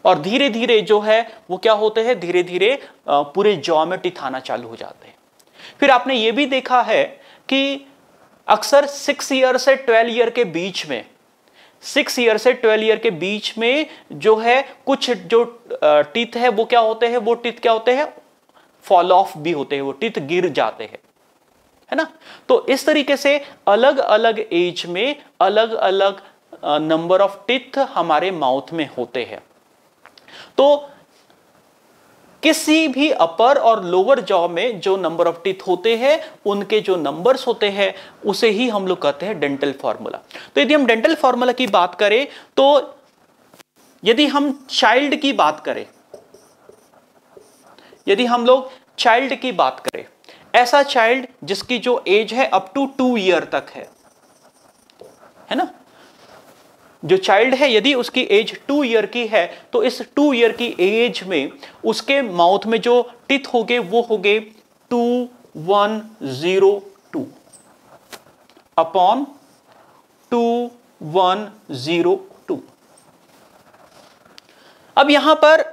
और धीरे धीरे जो है, वो क्या होते हैं? धीरे धीरे पूरे जॉ में टीथ आना चालू हो जाते हैं। फिर आपने ये भी देखा है कि अक्सर सिक्स ईयर से ट्वेल्व ईयर के बीच में सिक्स ईयर से ट्वेल्व ईयर के बीच में जो है, कुछ जो टीथ है, वो क्या होते हैं? वो टीथ क्या होते हैं? फॉल ऑफ़ भी होते हैं, वो टीथ गिर जाते हैं, है ना? तो इस तरीके से अलग अलग एज में अलग अलग नंबर ऑफ़ टीथ हमारे माउथ में होते हैं। तो किसी भी अपर और लोअर जॉ में जो नंबर ऑफ़ टीथ होते हैं, उनके जो नंबर्स होते हैं, उसे ही हम लोग कहते हैं डेंटल फॉर्मूला तो यदि हम डेंटल फॉर्मूला की बात करें तो यदि हम चाइल्ड की बात करें, यदि हम लोग चाइल्ड की बात करें, ऐसा चाइल्ड जिसकी जो एज है अप टू टू ईयर तक है है ना? जो चाइल्ड है, यदि उसकी एज टू ईयर की है तो इस टू ईयर की एज में उसके माउथ में जो टिथ हो गए वो हो गए two one zero two upon two one zero two अब यहाँ पर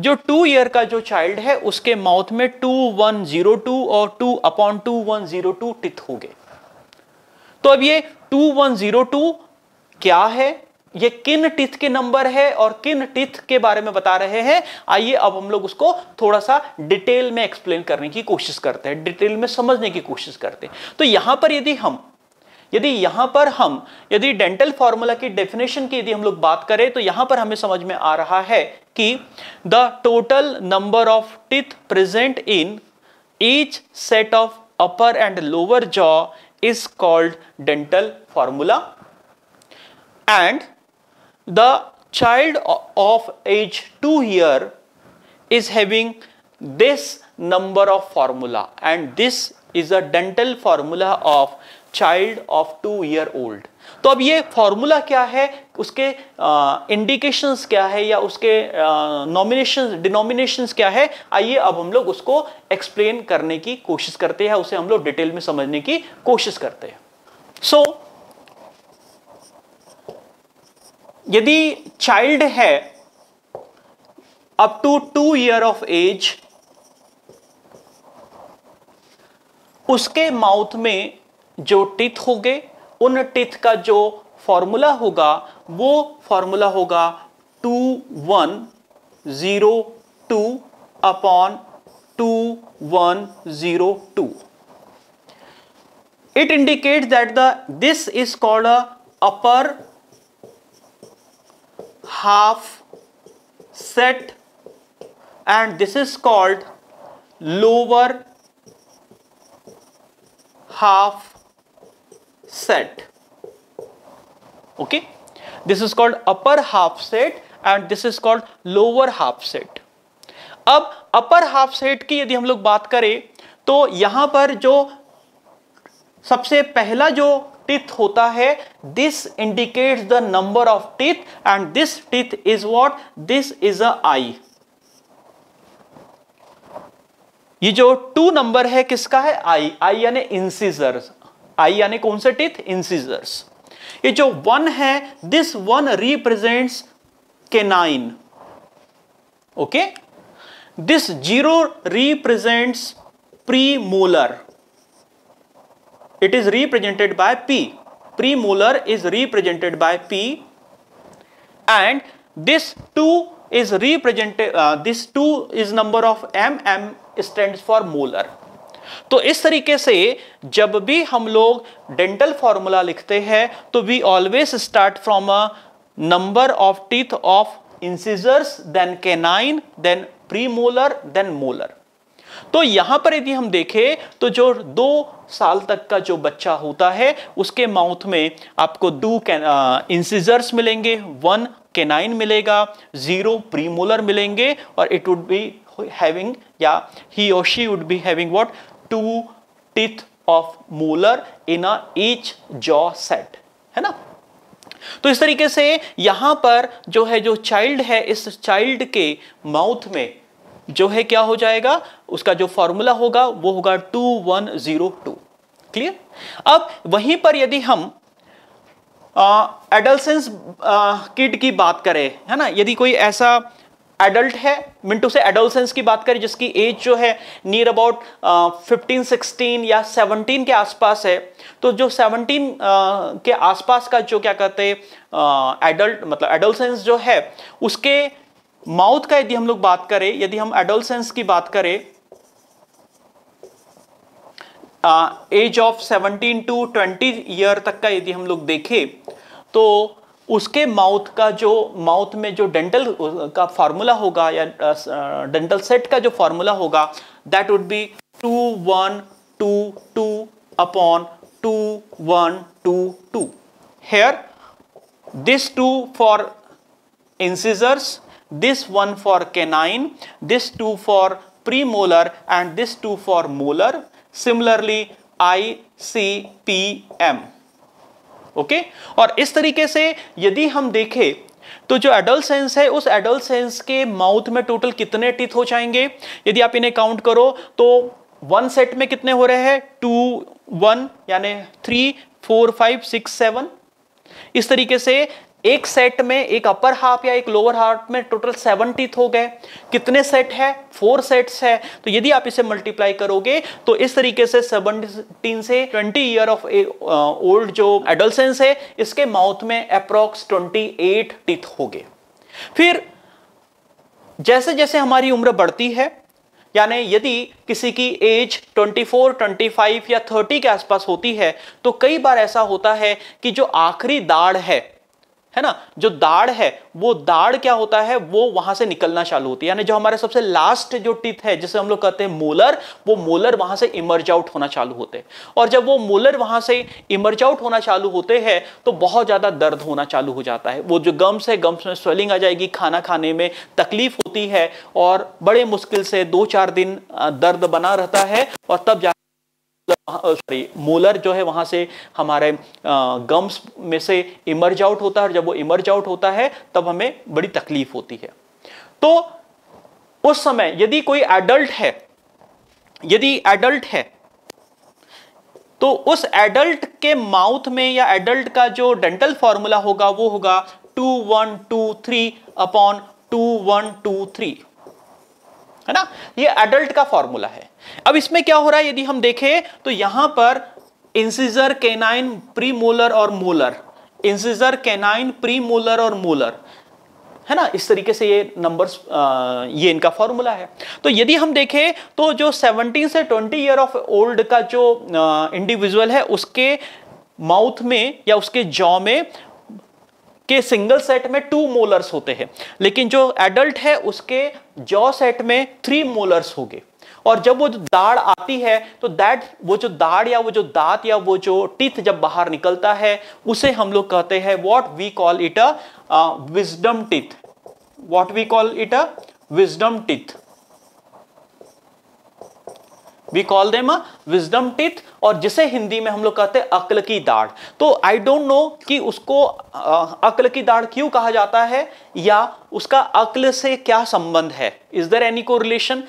जो टू ईयर का जो चाइल्ड है, उसके माउथ में टू वन ज़ीरो टू और two upon two one zero two teeth हो गए तो अब ये टू वन ज़ीरो टू क्या है? ये किन टिथ के नंबर है और किन टिथ के बारे में बता रहे हैं? आइए अब हम लोग उसको थोड़ा सा डिटेल में एक्सप्लेन करने की कोशिश करते हैं, डिटेल में समझने की कोशिश करते हैं। तो यहाँ पर यदि हम, यदि यहाँ पर हम, यदि डेंटल फॉर्मूला की डेफिनेशन की यदि हम लोग बात करें तो यहाँ पर हमें समझ में आ रहा है कि the total number of teeth present in each set of upper and lower jaw is called dental formula and the child of age 2 year is having this number of formula. And this is a dental formula of child of 2 year old. तो अब ये formula क्या है? उसके indications क्या है? या उसके नॉमिनेशन डिनोमिनेशंस क्या है? आइए अब हम लोग उसको एक्सप्लेन करने की कोशिश करते हैं उसे हम लोग डिटेल में समझने की कोशिश करते हैं। सो so, यदि चाइल्ड है up to two year of age उसके माउथ में जो टिथ होंगे, उन टिथ का जो फॉर्मूला होगा, वो फॉर्मूला होगा two one zero two upon two one zero two it indicates that the, this is called a half set and this is called lower half set okay this is called upper half set and this is called lower half set अब अपर half set की यदि हम लोग बात करें तो यहाँ पर जो सबसे पहला जो टीथ होता है this indicates the number of teeth and this teeth is what this is a I ये जो टू नंबर है किसका है? आई आई यानी इंसिजर्स आई यानी कौन से टीथ इंसिजर्स ये जो वन है this one represents canine okay this zero represents premolar it is represented by p premolar is represented by p and this 2 is represented uh, this 2 is number of m m stands for molar तो इस तरीके से जब भी हम लोग dental formula लिखते हैं तो we always start from a number of teeth of incisors then canine then premolar then molar तो यहाँ पर यदि हम देखें तो जो दो साल तक का जो बच्चा होता है, उसके माउथ में आपको दो इंसिजर्स मिलेंगे वन केनाइन मिलेगा ज़ीरो प्रीमोलर मिलेंगे, और इट वुड बी हैविंग या ही और she would be having what two teeth of molar in a each jaw set है ना? तो इस तरीके से यहाँ पर जो है, जो चाइल्ड है, इस चाइल्ड के माउथ में जो है क्या हो जाएगा? उसका जो फॉर्मूला होगा वो होगा two one zero two clear अब वहीं पर यदि हम एडल्सेंस किड की बात करें है ना? यदि कोई ऐसा एडल्ट है मिंटू से एडल्सेंस की बात करें जिसकी एज जो है नियर अबाउट फिफ्टीन सिक्सटीन या सेवनटीन के आसपास है तो जो सेवनटीन uh, के आसपास का जो क्या कहते हैं एडल्ट मतलब एडल्सेंस जो है उसके माउथ का यदि हम लोग बात करें, यदि हम एडोलसेंस की बात करें एज ऑफ़ 17 टू 20 ईयर तक का यदि हम लोग देखें तो उसके माउथ का जो, माउथ में जो डेंटल का फॉर्मूला होगा या डेंटल सेट का जो फॉर्मूला होगा that would be two one two two upon two one two two here this two for incisors this one for canine, this two for premolar and this two for molar. Similarly, I, C, P, M. Okay? और इस तरीके से यदि हम देखें तो जो adult sense है उस एडल्ट सेंस के माउथ में टोटल कितने टीथ हो जाएँगे यदि आप इन्हें काउंट करो तो वन सेट में कितने हो रहे हैं टू वन यानी three four five six seven इस तरीके से एक सेट में एक अपर हाफ़ या एक लोअर हाफ़ में टोटल सेवन टीथ हो गए। कितने सेट है? फोर सेट्स है। तो यदि आप इसे मल्टीप्लाई करोगे तो इस तरीके से सेवनटीन से ट्वेंटी ईयर ऑफ़ ओल्ड जो एडल्सेंस है इसके माउथ में अप्रोक्स ट्वेंटी एट टीथ हो गए। फिर जैसे जैसे हमारी उम्र बढ़ती है यानी यदि किसी की एज 24, 25 या 30 के आसपास होती है तो कई बार ऐसा होता है कि जो आखिरी दाढ़ है है ना? जो दाढ़ है, वो दाढ़ क्या होता है? वो वहाँ से निकलना चालू होती है। यानी जो हमारे सबसे लास्ट जो टीथ है, जिसे हम लोग कहते हैं मोलर वो मोलर वहाँ से इमर्ज आउट होना चालू होते हैं। और जब वो मोलर वहाँ से इमर्ज आउट होना चालू होते हैं तो बहुत ज़्यादा दर्द होना चालू हो जाता है। वो जो गम्स है गम्स में स्वेलिंग आ जाएगी, खाना खाने में तकलीफ़ होती है और बड़े मुश्किल से दो चार दिन दर्द बना रहता है और तब जा सॉरी मोलर जो है वहाँ से हमारे गम्स में से इमर्ज आउट होता है और जब वो इमर्ज आउट होता है, तब हमें बड़ी तकलीफ़ होती है। तो उस समय यदि कोई एडल्ट है, यदि एडल्ट है तो उस एडल्ट के माउथ में या एडल्ट का जो डेंटल फॉर्मूला होगा, वो होगा two one two three upon two one two three है ना? ये एडल्ट का फॉर्मूला है। अब इसमें क्या हो रहा है? यदि हम देखें तो यहाँ पर इंसिजर केनाइन प्री मोलर और molar incisor canine pre molar और मोलर है ना? इस तरीके से ये नंबर्स ये इनका फॉर्मूला है। तो यदि हम देखें तो जो 17 से 20 ईयर ऑफ़ ओल्ड का जो इंडिविजुअल है, उसके माउथ में या उसके जॉ में के सिंगल सेट में टू मोलर्स होते हैं। लेकिन जो एडल्ट है, उसके जॉ सेट में थ्री मोलर्स हो गए और जब वो जो दाढ़ आती है तो दैट वो जो दाढ़ या वो जो दांत या वो जो टीथ जब बाहर निकलता है, उसे हम लोग कहते हैं what we call it a wisdom teeth what we call it a wisdom teeth we call them wisdom teeth और जिसे हिंदी में हम लोग कहते हैं अक्ल की दाढ़. तो आई डोंट नो कि उसको अक्ल की दाढ़ क्यों कहा जाता है, या उसका अक्ल से क्या संबंध है. Is there any correlation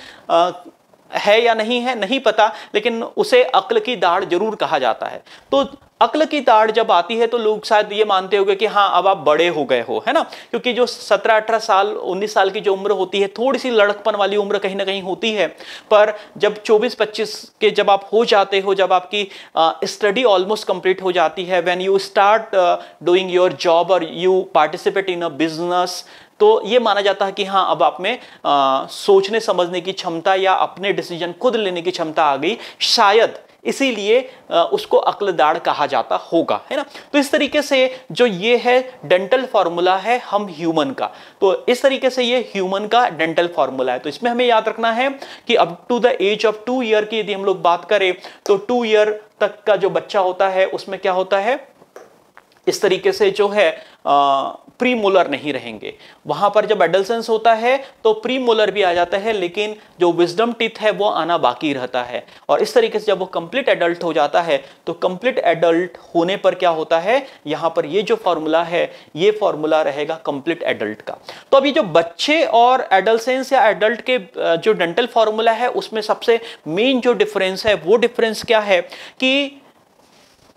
है या नहीं है, नहीं पता, लेकिन उसे अक्ल की दाढ़ ज़रूर कहा जाता है। तो अक्ल की दाढ़ जब आती है तो लोग शायद ये मानते होंगे कि हाँ अब आप बड़े हो गए हो, है ना? क्योंकि जो 17 18 साल 19 साल की जो उम्र होती है थोड़ी सी लड़कपन वाली उम्र कहीं ना कहीं होती है। पर जब 24 25 के जब आप हो जाते हो, जब आपकी स्टडी ऑलमोस्ट कंप्लीट हो जाती है when you start doing your job और you participate in a business तो ये माना जाता है कि हाँ अब आप में आ, सोचने समझने की क्षमता या अपने डिसीज़न खुद लेने की क्षमता आ गई। शायद इसीलिए उसको अक्लदाड़ कहा जाता होगा है ना? तो इस तरीके से जो ये है डेंटल फॉर्मूला है हम ह्यूमन का। तो इस तरीके से ये ह्यूमन का डेंटल फॉर्मूला है। तो इसमें हमें याद रखना है कि अब to the age of two year की यदि हम लोग बात करें तो टू ईयर तक का जो बच्चा होता है उसमें क्या होता है? इस तरीके से जो है प्री मोलर नहीं रहेंगे। वहाँ पर जब एडल्सेंस होता है तो प्री मोलर भी आ जाता है, लेकिन जो विजडम टीथ है, वो आना बाकी रहता है। और इस तरीके से जब वो कंप्लीट एडल्ट हो जाता है तो कंप्लीट एडल्ट होने पर क्या होता है, यहाँ पर ये जो फॉर्मूला है, ये फॉर्मूला रहेगा कंप्लीट एडल्ट का। तो अभी जो बच्चे और एडल्सेंस या एडल्ट के जो डेंटल फॉर्मूला है, उसमें सबसे मेन जो डिफरेंस है, वो डिफरेंस क्या है कि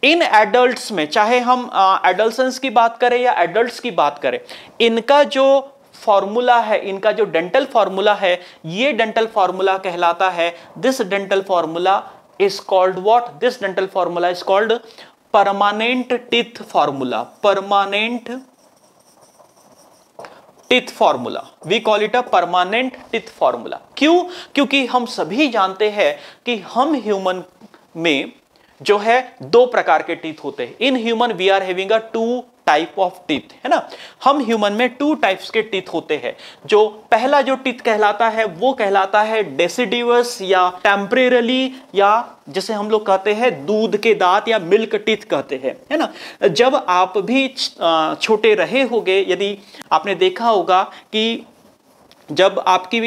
इन एडल्ट्स में, चाहे हम एडल्सन्स की बात करें या एडल्ट्स की बात करें, इनका जो फॉर्मूला है, इनका जो डेंटल फॉर्मूला है, ये डेंटल फॉर्मूला कहलाता है। This dental formula is called what this dental formula is called permanent teeth formula permanent teeth formula we call it a permanent teeth formula क्यों? क्योंकि हम सभी जानते हैं कि हम ह्यूमन में जो है दो प्रकार के टीथ होते हैं। In human we are having a two type of teeth है ना? हम ह्यूमन में टू टाइप्स के टीथ होते हैं। जो पहला जो टीथ कहलाता है, वो कहलाता है डेसिडिवस या टेम्परेरली या जिसे हम लोग कहते हैं दूध के दांत या मिल्क टीथ कहते हैं, है ना? जब आप भी छोटे रहे होगे, यदि आपने देखा होगा कि जब आपकी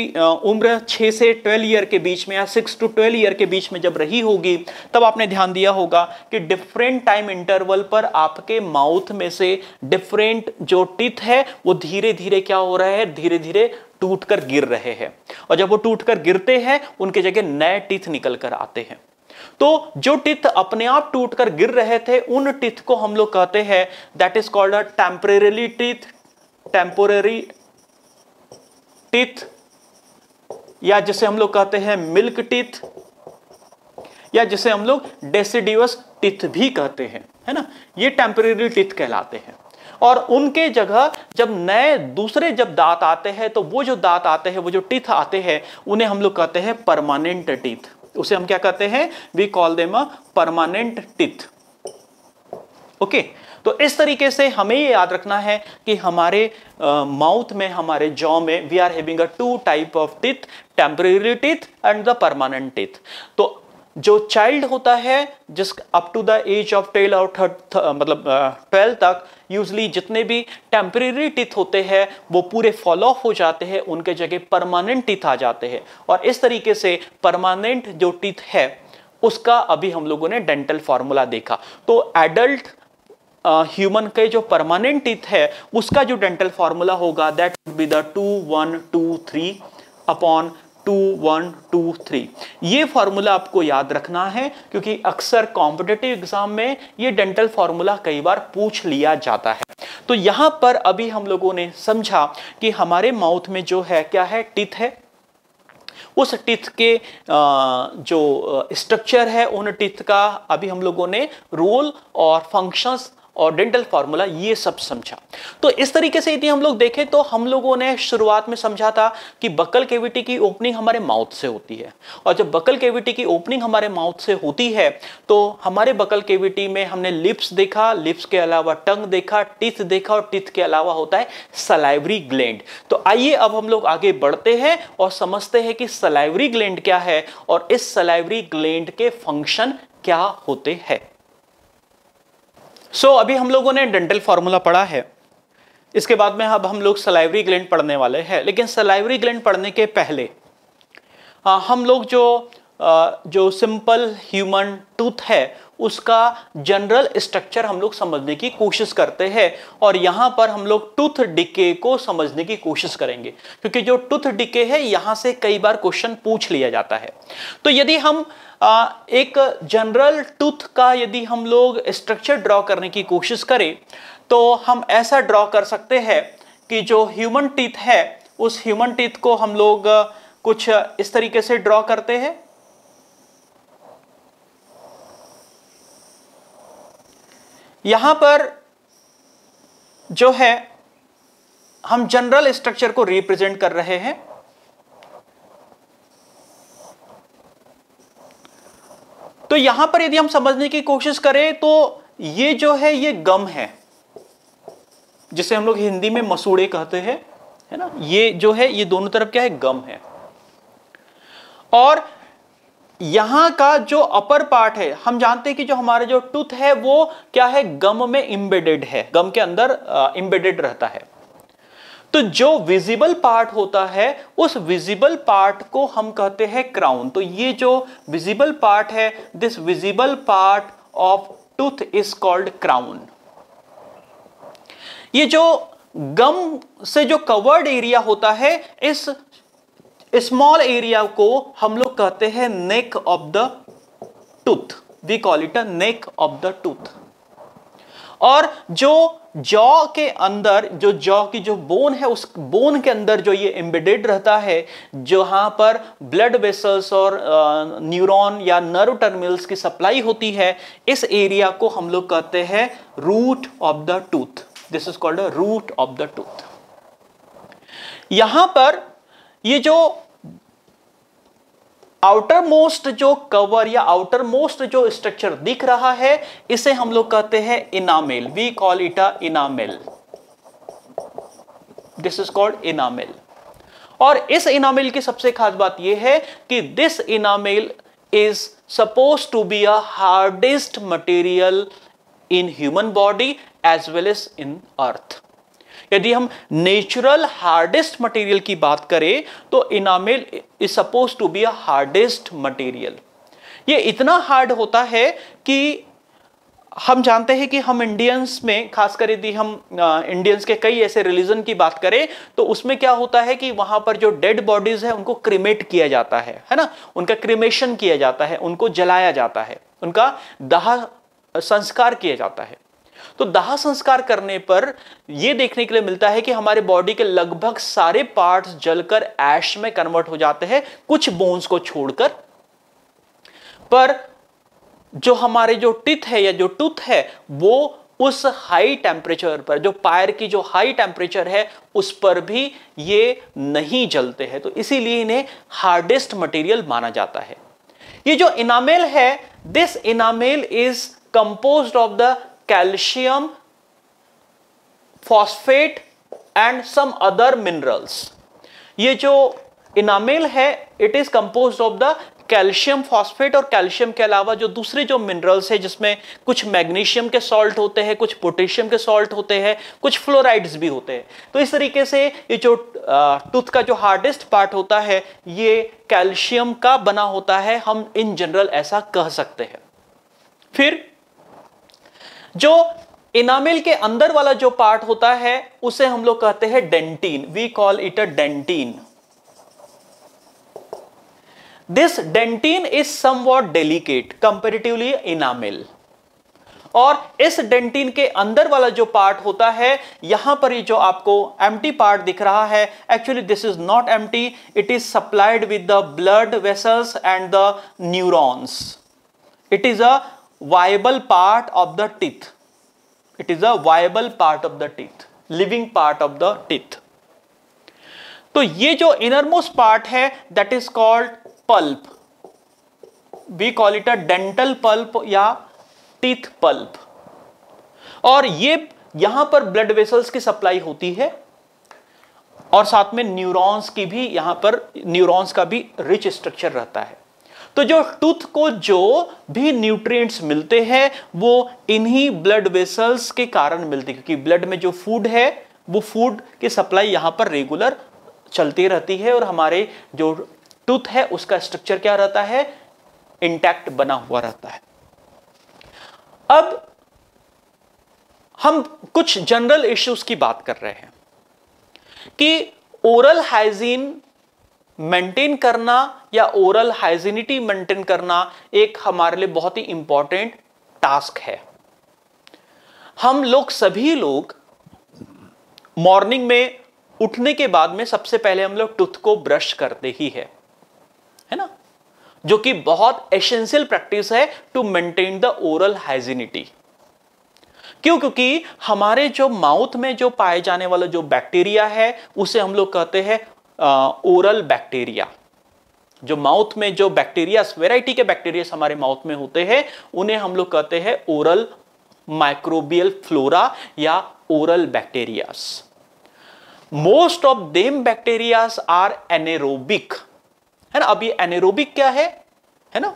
उम्र 6 से 12 ईयर के बीच में या 6 टू 12 ईयर के बीच में जब रही होगी, तब आपने ध्यान दिया होगा कि डिफरेंट टाइम इंटरवल पर आपके माउथ में से डिफरेंट जो टिथ है, वो धीरे धीरे क्या हो रहा है धीरे धीरे टूट कर गिर रहे हैं। और जब वो टूट कर गिरते हैं, उनके जगह नए टिथ निकल कर आते हैं। तो जो टिथ अपने आप टूट कर गिर रहे थे, उन टिथ को हम लोग कहते हैं that is called a temporary teeth temporary teeth, या जिसे हम लोग कहते हैं मिल्क टीथ, या जिसे हम लोग डेसिडिवस टीथ भी कहते हैं, है ना? ये टेम्परेरी टीथ कहलाते हैं। और उनके जगह जब नए, दूसरे जब दांत आते हैं तो वो जो दांत आते हैं, वो जो टीथ आते हैं, उन्हें हम लोग कहते हैं परमानेंट टीथ। उसे हम क्या कहते हैं? We call them a permanent teeth. Okay तो इस तरीके से हमें ये याद रखना है कि हमारे माउथ में, हमारे जॉ में we are having a two type of teeth temporary teeth and the permanent teeth तो जो चाइल्ड होता है, जिस up to the age of tell और मतलब ट्वेल्व तक यूजली जितने भी टेम्परेरी टिथ होते हैं, वो पूरे फॉल ऑफ़ हो जाते हैं, उनके जगह परमानेंट टिथ आ जाते हैं। और इस तरीके से परमानेंट जो टिथ है, उसका अभी हम लोगों ने डेंटल फॉर्मूला देखा। तो एडल्ट ह्यूमन के जो परमानेंट टीथ है, उसका जो डेंटल फॉर्मूला होगा that would be the two one two three upon two one two three ये फॉर्मूला आपको याद रखना है, क्योंकि अक्सर कॉम्पिटेटिव एग्ज़ाम में ये डेंटल फॉर्मूला कई बार पूछ लिया जाता है। तो यहाँ पर अभी हम लोगों ने समझा कि हमारे माउथ में जो है, क्या है? टिथ है। उस टिथ के जो स्ट्रक्चर है, उन टिथ का अभी हम लोगों ने रोल और फ़ंक्शंस और डेंटल फार्मूला ये सब समझा। तो इस तरीके से यदि हम लोग देखें तो हम लोगों ने शुरुआत में समझा था कि बकल केविटी की ओपनिंग हमारे माउथ से होती है। और जब बकल केविटी की ओपनिंग हमारे माउथ से होती है तो हमारे बकल केविटी में हमने लिप्स देखा लिप्स के अलावा टंग देखा टिथ देखा और टिथ के अलावा होता है सलाइवरी ग्लैंड तो आइए अब हम लोग आगे बढ़ते हैं और समझते हैं कि सलाइवरी ग्लैंड क्या है और इस सलाइवरी ग्लैंड के फ़ंक्शन क्या होते हैं। सो so, अभी हम लोगों ने डेंटल फार्मूला पढ़ा है। इसके बाद में अब हम लोग सलाइवरी ग्लैंड पढ़ने वाले हैं। लेकिन सलाइवरी ग्लैंड पढ़ने के पहले आ, हम लोग जो आ, जो सिंपल ह्यूमन टूथ है उसका जनरल स्ट्रक्चर हम लोग समझने की कोशिश करते हैं और यहाँ पर हम लोग टूथ डिके को समझने की कोशिश करेंगे। क्योंकि जो टूथ डिके है यहाँ से कई बार क्वेश्चन पूछ लिया जाता है। तो यदि हम आ, एक जनरल टूथ का यदि हम लोग स्ट्रक्चर ड्रॉ करने की कोशिश करें तो हम ऐसा ड्रॉ कर सकते हैं कि जो ह्यूमन टीथ है उस ह्यूमन टीथ को हम लोग कुछ इस तरीके से ड्रॉ करते हैं। यहाँ पर जो है, हम जनरल स्ट्रक्चर को रिप्रेजेंट कर रहे हैं। तो यहाँ पर यदि हम समझने की कोशिश करें तो ये जो है, ये गम है, जिसे हम लोग हिंदी में मसूड़े कहते हैं, है ना? ये जो है, ये दोनों तरफ़ क्या है गम है। और यहाँ का जो अपर पार्ट है, हम जानते हैं कि जो हमारे जो टूथ है, वो क्या है? गम में इंबेडेड है। गम के अंदर इंबेडेड रहता है। तो जो विजिबल पार्ट होता है, उस विजिबल पार्ट को हम कहते हैं क्राउन तो ये जो विजिबल पार्ट है this visible part of tooth is called crown ये जो गम से जो कवर्ड एरिया होता है, इस स्मॉल एरिया को हम लोग कहते हैं neck of the tooth we call it a neck of the tooth और जो जॉ के अंदर, जो जॉ की जो बोन है, उस बोन के अंदर जो ये एम्बेडेड रहता है, जहाँ पर ब्लड वेसल्स और न्यूरॉन या नर्व टर्मिनल्स की सप्लाई होती है, इस एरिया को हम लोग कहते हैं root of the tooth this is called root of the tooth यहाँ पर ये जो आउटर मोस्ट जो कवर या आउटर मोस्ट जो स्ट्रक्चर दिख रहा है, इसे हम लोग कहते हैं enamel we call it a enamel this is called enamel और इस इनामेल की सबसे खास बात यह है कि this enamel is suppose to be a hardest material in human body as well as in earth यदि हम नेचुरल हार्डेस्ट मटेरियल की बात करें तो enamel is suppose to be a hardest material ये इतना हार्ड होता है कि हम जानते हैं कि हम इंडियंस में, खासकर यदि हम इंडियंस के कई ऐसे रिलीजन की बात करें तो उसमें क्या होता है कि वहाँ पर जो डेड बॉडीज है, उनको क्रिमेट किया जाता है है ना? उनका क्रिमेशन किया जाता है, उनको जलाया जाता है, उनका दाह संस्कार किया जाता है। तो दाह संस्कार करने पर यह देखने के लिए मिलता है कि हमारे बॉडी के लगभग सारे पार्ट्स जलकर ऐश में कन्वर्ट हो जाते हैं, कुछ बोन्स को छोड़कर। पर जो हमारे जो टिथ है या जो टूथ है, वो उस हाई टेम्परेचर पर, जो पायर की जो हाई टेम्परेचर है, उस पर भी ये नहीं जलते हैं। तो इसीलिए इन्हें हार्डेस्ट मटेरियल माना जाता है। ये जो इनामेल है this enamel is composed of the calcium, phosphate and some other minerals ये जो इनामेल है it is compose of the calcium phosphate और कैल्शियम के अलावा जो दूसरे जो मिनरल्स है, जिसमें कुछ मैग्नीशियम के सॉल्ट होते हैं, कुछ पोटेशियम के सॉल्ट होते हैं, कुछ फ्लोराइड्स भी होते हैं। तो इस तरीके से ये जो टूथ का जो हार्डेस्ट पार्ट होता है, ये कैल्शियम का बना होता है, हम इन जनरल ऐसा कह सकते हैं। फिर जो इनामिल के अंदर वाला जो पार्ट होता है, उसे हम लोग कहते हैं dentine we call it a dentine this dentine is somewhat delicate comparatively enamel और इस डेंटीन के अंदर वाला जो पार्ट होता है, यहाँ पर ये जो आपको एम्प्टी पार्ट दिख रहा है actually this is not empty it is supplied with the blood vessels and the neurons it is a viable part of the teeth. It is a viable part of the teeth, living part of the teeth. तो ये जो innermost part है that is called pulp we call it a dental pulp या teeth pulp और ये यहाँ पर blood vessels की सप्लाई होती है, और साथ में न्यूरॉन्स की भी यहाँ पर न्यूरॉन्स का भी रिच स्ट्रक्चर रहता है। तो जो टूथ को जो भी न्यूट्रिएंट्स मिलते हैं, वो इन्हीं ब्लड वेसल्स के कारण मिलते हैं। क्योंकि ब्लड में जो फ़ूड है, वो फ़ूड की सप्लाई यहाँ पर रेगुलर चलती रहती है और हमारे जो टूथ है, उसका स्ट्रक्चर क्या रहता है? इंटैक्ट बना हुआ रहता है। अब हम कुछ जनरल इश्यूज़ की बात कर रहे हैं कि ओरल हाइजीन मेंटेन करना या ओरल हाइजीनिटी मेंटेन करना एक हमारे लिए बहुत ही इंपॉर्टेंट टास्क है। हम लोग सभी लोग मॉर्निंग में उठने के बाद में सबसे पहले हम लोग टूथ को ब्रश करते ही है है ना? जो कि बहुत एसेंशियल प्रैक्टिस है to maintain the oral hygienity क्यों? क्योंकि हमारे जो माउथ में जो पाए जाने वाला जो बैक्टीरिया है, उसे हम लोग कहते हैं ओरल बैक्टीरिया जो माउथ में जो बैक्टीरिया वेराइटी के बैक्टीरिया हमारे माउथ में होते हैं, उन्हें हम लोग कहते हैं ओरल माइक्रोबियल फ्लोरा या oral bacterias most of them bacterias are anaerobic है ना? ये एनेरोबिक क्या है? है ना?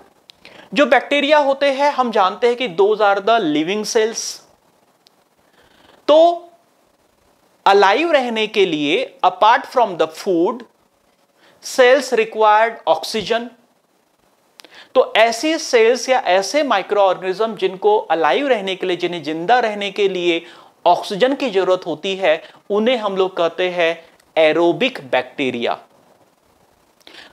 जो बैक्टीरिया होते हैं, हम जानते हैं कि those are the living cells तो अलाइव रहने के लिए apart from the food cells required oxygen तो ऐसी सेल्स या ऐसे माइक्रो ऑर्गेनिज्म जिनको अलाइव रहने के लिए, जिन्हें ज़िंदा रहने के लिए ऑक्सीजन की ज़रूरत होती है, उन्हें हम लोग कहते हैं एरोबिक बैक्टीरिया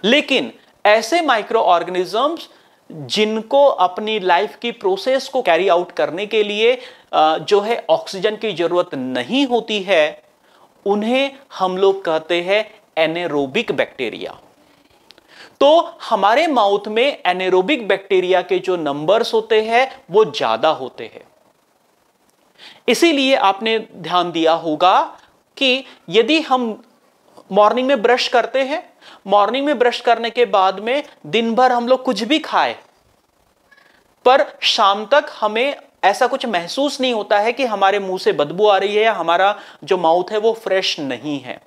लेकिन ऐसे माइक्रो ऑर्गेनिजम्स जिनको अपनी लाइफ की प्रोसेस को कैरी आउट करने के लिए जो है ऑक्सीजन की ज़रूरत नहीं होती है उन्हें हम लोग कहते हैं एनेरोबिक बैक्टीरिया। तो हमारे माउथ में एनेरोबिक बैक्टीरिया के जो नंबर्स होते हैं, वो ज़्यादा होते हैं। इसीलिए आपने ध्यान दिया होगा कि यदि हम मॉर्निंग में ब्रश करते हैं मॉर्निंग में ब्रश करने के बाद में दिन भर हम लोग कुछ भी खाए, पर शाम तक हमें ऐसा कुछ महसूस नहीं होता है कि हमारे मुँह से बदबू आ रही है या हमारा जो माउथ है वो फ्रेश नहीं है।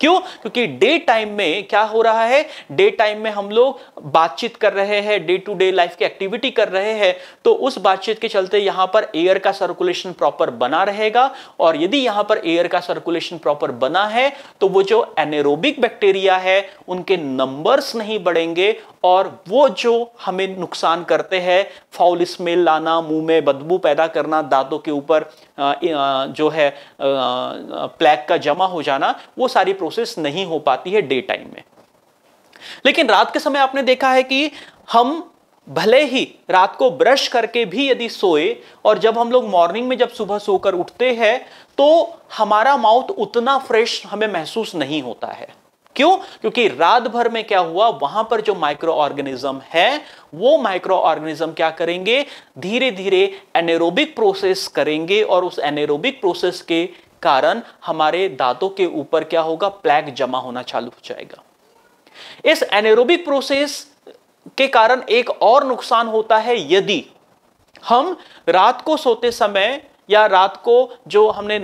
क्यों? क्योंकि डे टाइम में क्या हो रहा है? डे टाइम में हम लोग बातचीत कर रहे हैं, डे टू डे लाइफ की एक्टिविटी कर रहे हैं तो उस बातचीत के चलते यहाँ पर एयर का सर्कुलेशन प्रॉपर बना रहेगा और यदि यहाँ पर एयर का सर्कुलेशन प्रॉपर बना है तो वो जो एनेरोबिक बैक्टीरिया है, उनके नंबर्स नहीं बढ़ेंगे और वो जो हमें नुकसान करते हैं फाउल स्मेल लाना, मुँह में बदबू पैदा करना, दांतों के ऊपर जो है प्लैक का जमा हो जाना, वो सारी प्रोसेस नहीं हो पाती है डे टाइम में। लेकिन रात के समय आपने देखा है कि हम भले ही रात को ब्रश करके भी यदि सोए और जब हम लोग मॉर्निंग में जब सुबह सोकर उठते हैं तो हमारा माउथ उतना फ्रेश हमें महसूस नहीं होता है। क्यों? क्योंकि रात भर में क्या हुआ? वहाँ पर जो माइक्रो ऑर्गेनिज्म है, वो माइक्रो ऑर्गेनिज्म क्या करेंगे? धीरे धीरे एनेरोबिक प्रोसेस करेंगे और उस एनेरोबिक प्रोसेस के कारण हमारे दांतों के ऊपर क्या होगा? प्लैक जमा होना चालू हो जाएगा। इस एनेरोबिक प्रोसेस के कारण एक और नुकसान होता है यदि हम रात को सोते समय या रात को जो हमने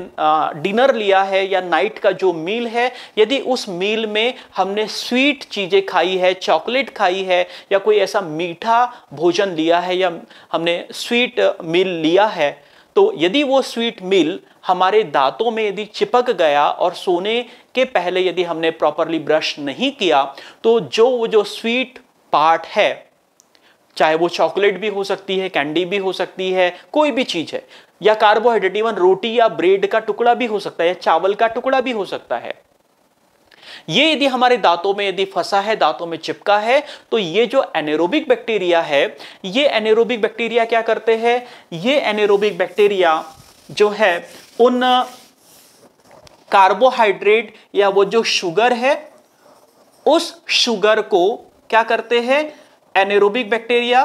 डिनर लिया है या नाइट का जो मील है, यदि उस मील में हमने स्वीट चीज़ें खाई है, चॉकलेट खाई है, या कोई ऐसा मीठा भोजन लिया है या हमने स्वीट मील लिया है तो यदि वो स्वीट मील हमारे दांतों में यदि चिपक गया और सोने के पहले यदि हमने प्रॉपरली ब्रश नहीं किया तो जो, वो जो स्वीट पार्ट है, चाहे वो चॉकलेट भी हो सकती है, कैंडी भी हो सकती है, कोई भी चीज़ है या कार्बोहाइड्रेट, इवन रोटी या ब्रेड का टुकड़ा भी हो सकता है चावल का टुकड़ा भी हो सकता है। ये यदि हमारे दांतों में यदि फंसा है, दांतों में चिपका है तो ये जो एनेरोबिक बैक्टीरिया है, ये एनेरोबिक बैक्टीरिया क्या करते हैं? ये एनेरोबिक बैक्टीरिया जो है, उन कार्बोहाइड्रेट या वो जो शुगर है, उस शुगर को क्या करते हैं? एनेरोबिक बैक्टीरिया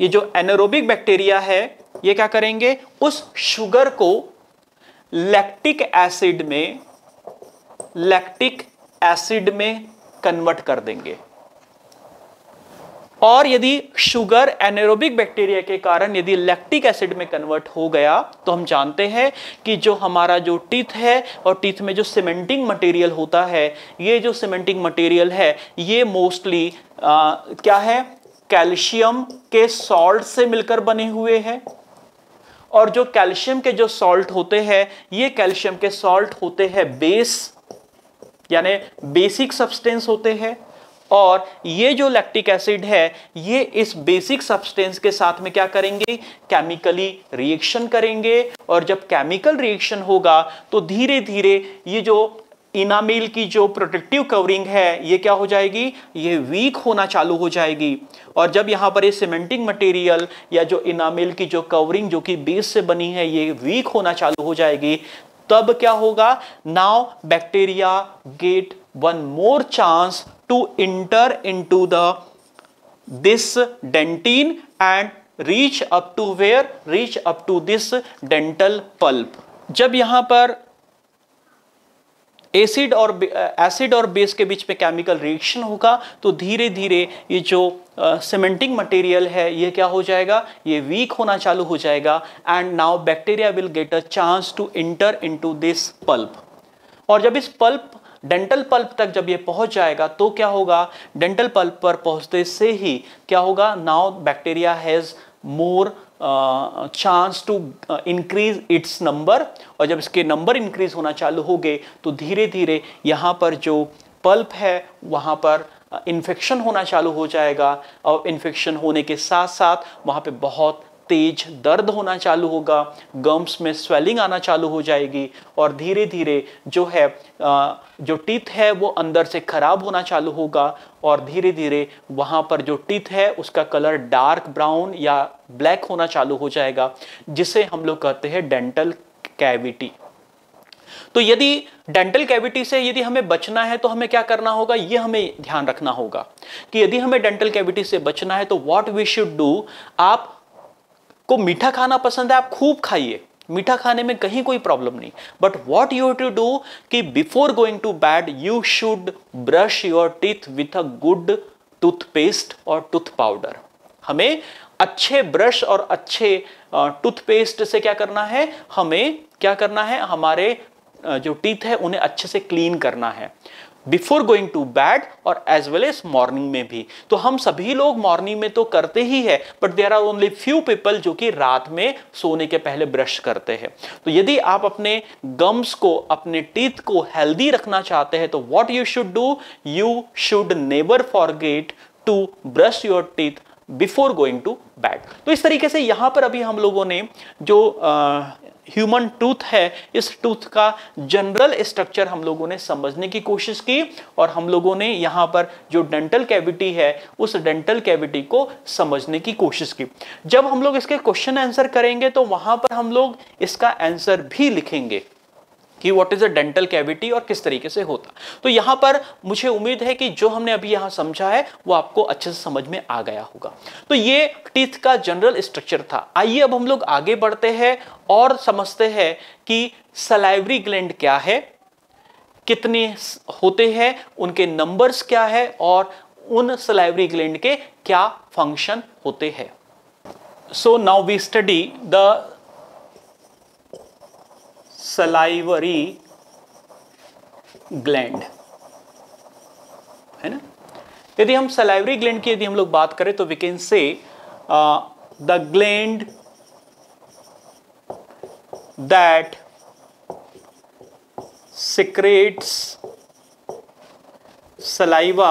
ये जो एनारोबिक बैक्टीरिया है, ये क्या करेंगे? उस शुगर को लैक्टिक एसिड में लैक्टिक एसिड में कन्वर्ट कर देंगे। और यदि शुगर एनेरोबिक बैक्टीरिया के कारण यदि लैक्टिक एसिड में कन्वर्ट हो गया तो हम जानते हैं कि जो हमारा जो टीथ है और टीथ में जो सीमेंटिंग मटेरियल होता है, ये जो सीमेंटिंग मटेरियल है, ये मोस्टली क्या है? कैल्शियम के सॉल्ट से मिलकर बने हुए हैं। और जो कैल्शियम के जो सॉल्ट होते हैं, ये कैल्शियम के सॉल्ट होते हैं बेस यानी बेसिक सब्सटेंस होते हैं। और ये जो लैक्टिक एसिड है, ये इस बेसिक सब्सटेंस के साथ में क्या करेंगे? केमिकली रिएक्शन करेंगे। और जब केमिकल रिएक्शन होगा तो धीरे धीरे ये जो इनामिल की जो प्रोटेक्टिव कवरिंग है, ये क्या हो जाएगी? ये वीक होना चालू हो जाएगी। और जब यहाँ पर ये सीमेंटिंग मटेरियल या जो इनामिल की जो कवरिंग जो कि बेस से बनी है, ये वीक होना चालू हो जाएगी, तब क्या होगा? Now bacteria get one more chance to enter into the this dentin and reach up to where reach up to this dental pulp जब यहाँ पर एसिड और एसिड और बेस के बीच में केमिकल रिएक्शन होगा तो धीरे धीरे ये जो सीमेंटिंग मटेरियल है, ये क्या हो जाएगा? ये वीक होना चालू हो जाएगा and now bacteria will get a chance to enter into this pulp और जब इस पल्प डेंटल पल्प तक जब ये पहुँच जाएगा तो क्या होगा? डेंटल पल्प पर पहुँचते से ही क्या होगा? Now bacteria has more chance to increase its number और जब इसके नंबर इंक्रीज होना चालू हो गए तो धीरे धीरे यहाँ पर जो पल्प है, वहाँ पर इन्फेक्शन होना चालू हो जाएगा, और इन्फेक्शन होने के साथ साथ वहाँ पे बहुत तेज दर्द होना चालू होगा गम्स में स्वेलिंग आना चालू हो जाएगी और धीरे धीरे जो है जो टीथ है वो अंदर से खराब होना चालू होगा और धीरे धीरे वहाँ पर जो टीथ है उसका कलर डार्क ब्राउन या ब्लैक होना चालू हो जाएगा, जिसे हम लोग कहते हैं डेंटल कैविटी तो यदि डेंटल कैविटी से यदि हमें बचना है तो हमें क्या करना होगा? ये हमें ध्यान रखना होगा कि यदि हमें डेंटल कैविटी से बचना है तो व्हाट वी शुड डू आप को मीठा खाना पसंद है, आप खूब खाइए। मीठा खाने में कहीं कोई प्रॉब्लम नहीं। But what you to do कि before going to bed you should brush your teeth with a good toothpaste और टूथ पाउडर हमें अच्छे ब्रश और अच्छे टूथपेस्ट से क्या करना है? हमें क्या करना है? हमारे जो टीथ है, उन्हें अच्छे से क्लीन करना है। बिफोर गोइंग टू बैड और एज वेल एज मॉर्निंग में भी। तो हम सभी लोग मॉर्निंग में तो करते ही है but there are only few people जो कि रात में सोने के पहले ब्रश करते हैं। तो यदि आप अपने गम्स को, अपने टीथ को हेल्दी रखना चाहते हैं तो what you should do you should never forget to brush your teeth before going to bed तो इस तरीके से यहाँ पर अभी हम लोगों ने जो ह्यूमन टूथ है, इस टूथ का जनरल स्ट्रक्चर हम लोगों ने समझने की कोशिश की और हम लोगों ने यहाँ पर जो डेंटल कैविटी है, उस डेंटल कैविटी को समझने की कोशिश की। जब हम लोग इसके क्वेश्चन आंसर करेंगे तो वहाँ पर हम लोग इसका आंसर भी लिखेंगे। कि what is a dental cavity और किस तरीके से होता। तो यहाँ पर मुझे उम्मीद है कि जो हमने अभी यहाँ समझा है, वो आपको अच्छे से समझ में आ गया होगा। तो ये टीथ का जनरल स्ट्रक्चर था। आइए अब हम लोग आगे बढ़ते हैं और समझते हैं कि सलाइवरी ग्लैंड क्या है, कितने होते हैं, उनके नंबर्स क्या है और उन सलाइवरी ग्लैंड के क्या फ़ंक्शन होते हैं। So now we study the salivary gland, है ना? यदि हम सलाइवरी ग्लैंड की यदि हम लोग बात करें तो we can say the gland that secretes saliva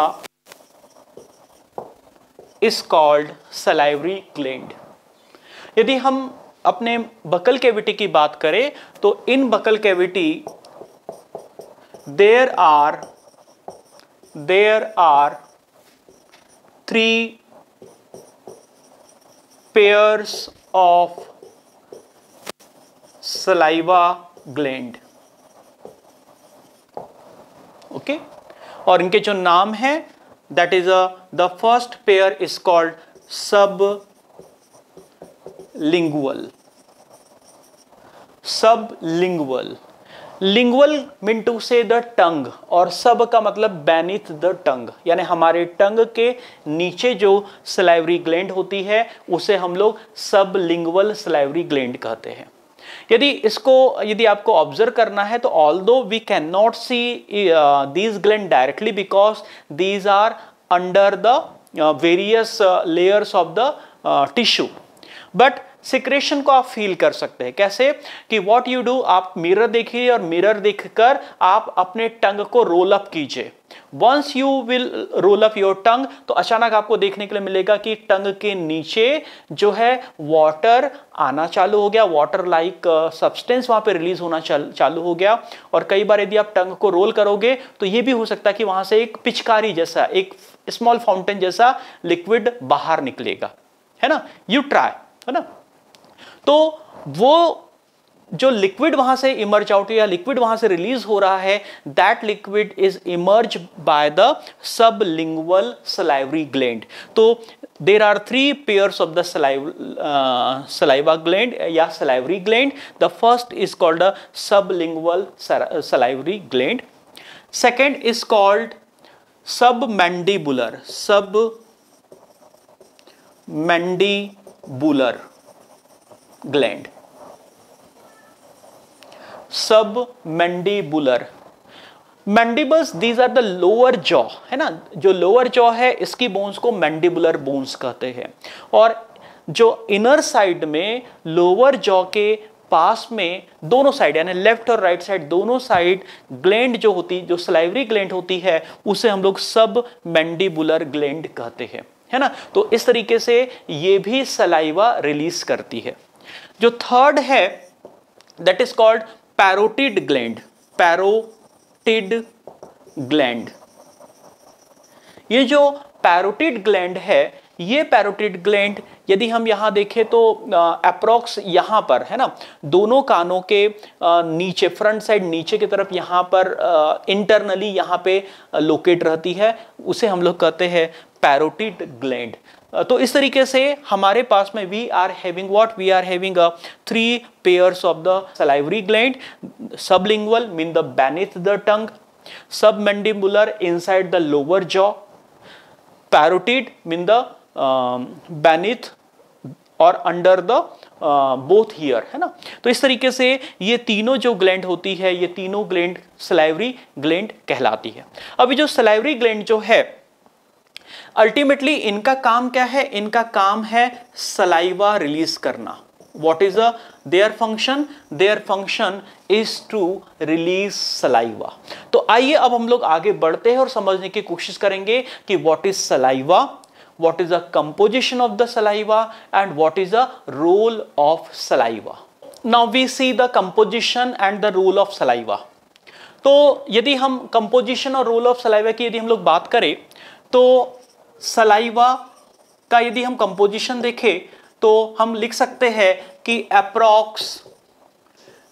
is called salivary gland. यदि हम अपने बकल कैविटी की बात करें तो in buccal cavity there are there are three pairs of saliva gland okay और इनके जो नाम है that is the first pair is called sublingual sublingual mean to say the tongue और सब का मतलब बैनिथ द टंग यानी हमारे टंग के नीचे जो सलाइवरी ग्लैंड होती है, उसे हम लोग सब लिंगुअल सलाइवरी ग्लैंड कहते हैं। यदि इसको, यदि आपको ऑब्ज़र्व करना है तो although we can not see these gland directly because these are under the various layers of the tissue but secretion को आप फील कर सकते हैं। कैसे? कि व्हाट यू डू आप मिरर देखिए और मिरर देखकर आप अपने टंग को रोल अप कीजिए। Once you will roll up your tongue तो अचानक आपको देखने के लिए मिलेगा कि टंग के नीचे जो है वाटर आना चालू हो गया। वाटर लाइक सब्सटेंस वहाँ पे रिलीज़ होना चल, चालू हो गया। और कई बार यदि आप टंग को रोल करोगे तो ये भी हो सकता है कि वहाँ से एक पिचकारी जैसा एक स्मॉल फाउंटेन जैसा लिक्विड बाहर निकलेगा। है ना? यू ट्राई है ना? तो वो जो लिक्विड वहाँ से इमर्ज आउट या लिक्विड वहाँ से रिलीज़ हो रहा है that liquid is emerge by the sublingual salivary gland तो there are three pairs of the saliva gland या salivary gland the first is called sublingual salivary gland second is called submandibular submandibular gland submandibular mandibles these are the lower jaw है ना? जो lower jaw है, इसकी bones को mandibular bones कहते हैं। और जो इनर साइड में लोअर जॉ के पास में दोनों साइड यानी लेफ़्ट और राइट साइड दोनों साइड ग्लैंड जो होती, जो स्लाइवरी ग्लैंड होती है, उसे हम लोग सब मैंडिबुलर ग्लैंड कहते हैं। है ना? तो इस तरीके से ये भी सलाइवा रिलीज़ करती है। जो थर्ड है that is called parotid gland parotid gland ये जो पैरोटिड ग्लैंड है ये पैरोटिड ग्लैंड यदि हम यहाँ देखें तो अप्रोक्स यहाँ पर है ना? दोनों कानों के आ, नीचे फ्रंट साइड नीचे की तरफ़ यहाँ पर इंटरनली यहाँ पे लोकेट रहती है। उसे हम लोग कहते हैं पैरोटिड ग्लैंड तो इस तरीके से हमारे पास में we are having what we are having a three pairs of the salivary gland sublingual mean the beneath the tongue sub submandibular inside the lower jaw parotid mean the beneath और under the both here है ना? तो इस तरीके से ये तीनों जो ग्लैंड होती है, ये तीनों ग्लैंड सलाइवरी ग्लैंड कहलाती है। अभी जो सलाइवरी ग्लैंड जो है अल्टीमेटली इनका काम क्या है? इनका काम है सलाइवा रिलीज़ करना। What is their function their function is to release saliva तो आइए अब हम लोग आगे बढ़ते हैं और समझने की कोशिश करेंगे कि what is saliva what is the composition of the saliva, and what is the role of saliva now we see the composition and the role of saliva तो यदि हम कंपोजिशन और रोल ऑफ़ सलाइवा की यदि हम लोग बात करें तो सलाइवा का यदि हम कंपोजिशन देखें तो हम लिख सकते हैं कि approx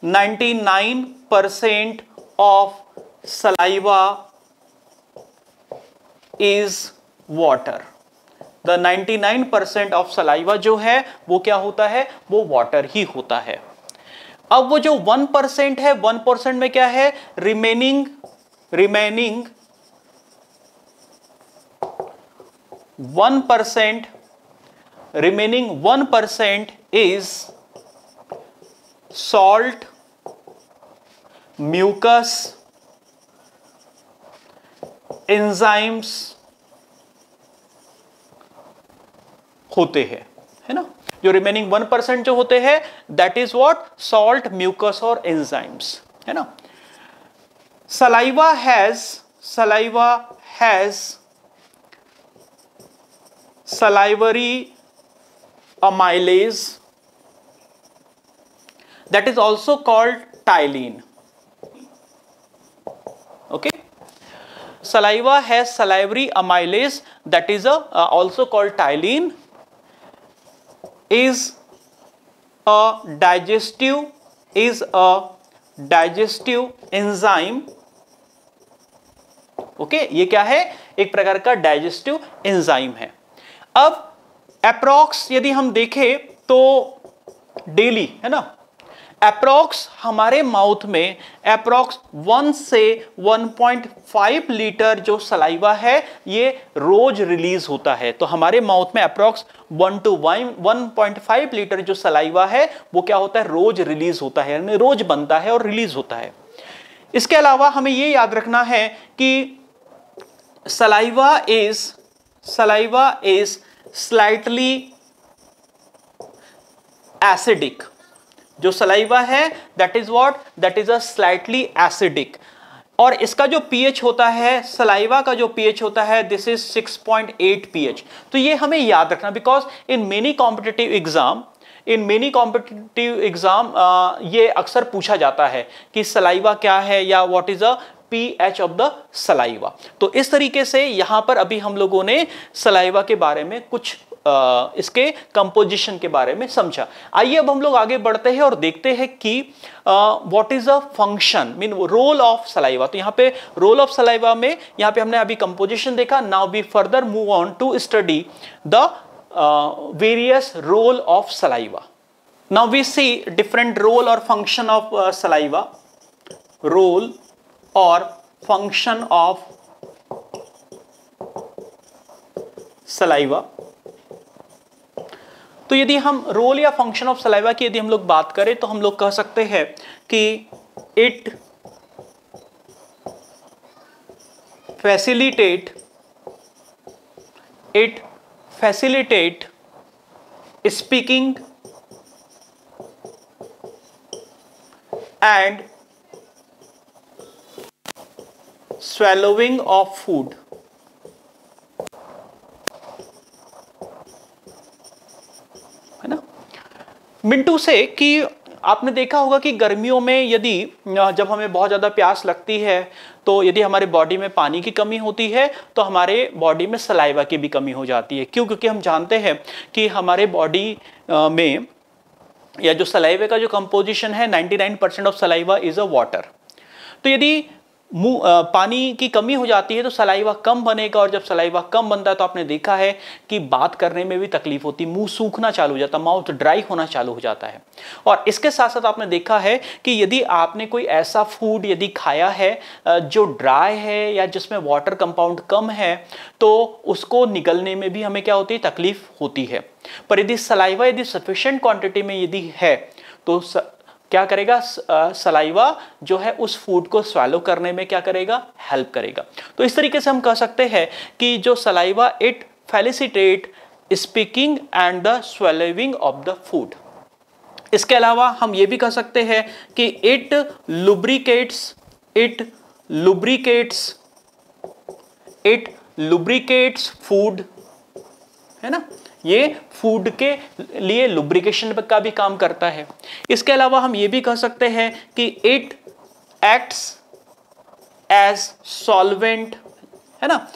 99 percent of saliva is water the 99 percent of saliva जो है, वो क्या होता है? वो वाटर ही होता है। अब वो जो वन परसेंट है वन परसेंट में क्या है? Remaining remaining one percent remaining one percent is salt mucus enzymes होते हैं, है ना? जो रिमेनिंग वन परसेंट जो होते हैं that is what salt mucus और एंजाइम्स है ना? Saliva has saliva has salivary amylase that is also called ptyalin okay saliva has salivary amylase that is a, uh, also called ptyalin is a digestive is a digestive enzyme okay okay, ये क्या है एक प्रकार का digestive enzyme है अब approx यदि हम देखें तो डेली है ना? अप्रॉक्स हमारे माउथ में अप्रॉक्स वन से 1.5 लीटर जो सलाइवा है, ये रोज रिलीज़ होता है। तो हमारे माउथ में approx one two one point five litre जो सलाइवा है, वो क्या होता है? रोज रिलीज़ होता है, यानी रोज बनता है और रिलीज़ होता है। इसके अलावा हमें ये याद रखना है कि saliva is saliva is slightly acidic जो सलाइवा है that is what that is a slightly acidic और इसका जो पीएच होता है सलाइवा का जो पीएच होता है दिस इज़ 6.8 पीएच तो ये हमें याद रखना because in many competitive exam in many competitive exam ये अक्सर पूछा जाता है कि सलाइवा क्या है या what is a P H of the saliva तो इस तरीके से यहाँ पर अभी हम लोगों ने सलाइवा के बारे में कुछ आ, इसके कंपोजिशन के बारे में समझा। आइए अब हम लोग आगे बढ़ते हैं और देखते हैं कि what is a function mean role of saliva तो यहाँ पे रोल ऑफ़ सलाइवा में यहाँ पे हमने अभी कंपोजिशन देखा। Now we further move on to study the various role of saliva now we see different role और फ़ंक्शन ऑफ़ सलाइवा रोल और फ़ंक्शन ऑफ़ सलाइवा तो यदि हम रोल या फ़ंक्शन ऑफ़ सलाइवा की यदि हम लोग बात करें तो हम लोग कह सकते हैं कि it facilitate it facilitate speaking and swallowing of food. है ना? मिंटू से कि आपने देखा होगा कि गर्मियों में यदि जब हमें बहुत ज़्यादा प्यास लगती है तो यदि हमारे बॉडी में पानी की कमी होती है तो हमारे बॉडी में सलाइवा की भी कमी हो जाती है। क्यों? क्योंकि हम जानते हैं कि हमारे बॉडी में या जो सलाइवे का जो कंपोजिशन है 99 percent of saliva is a water तो यदि मुँह पानी की कमी हो जाती है तो सलाइवा कम बनेगा और जब सलाइवा कम बनता है तो आपने देखा है कि बात करने में भी तकलीफ़ होती है। मुँह सूखना चालू हो जाता है, माउथ ड्राई होना चालू हो जाता है। और इसके साथ साथ आपने देखा है कि यदि आपने कोई ऐसा फ़ूड यदि खाया है जो ड्राई है या जिसमें वाटर कंपाउंड कम है तो उसको निकलने में भी हमें क्या होती है, तकलीफ़ होती है। पर यदि सलाइवा यदि सफिशेंट क्वांटिटी में यदि है तो क्या करेगा? सलाइवा जो है उस फ़ूड को स्वेलो करने में क्या करेगा? हेल्प करेगा। तो इस तरीके से हम कह सकते हैं कि जो saliva it facilitate speaking and the swallowing of the food इसके अलावा हम ये भी कह सकते हैं कि it lubricates it lubricates it lubricates food है ना? ये फ़ूड के लिए लुब्रिकेशन का भी काम करता है। इसके अलावा हम ये भी कह सकते हैं कि इट एक्ट्स एज सॉल्वेंट है ना?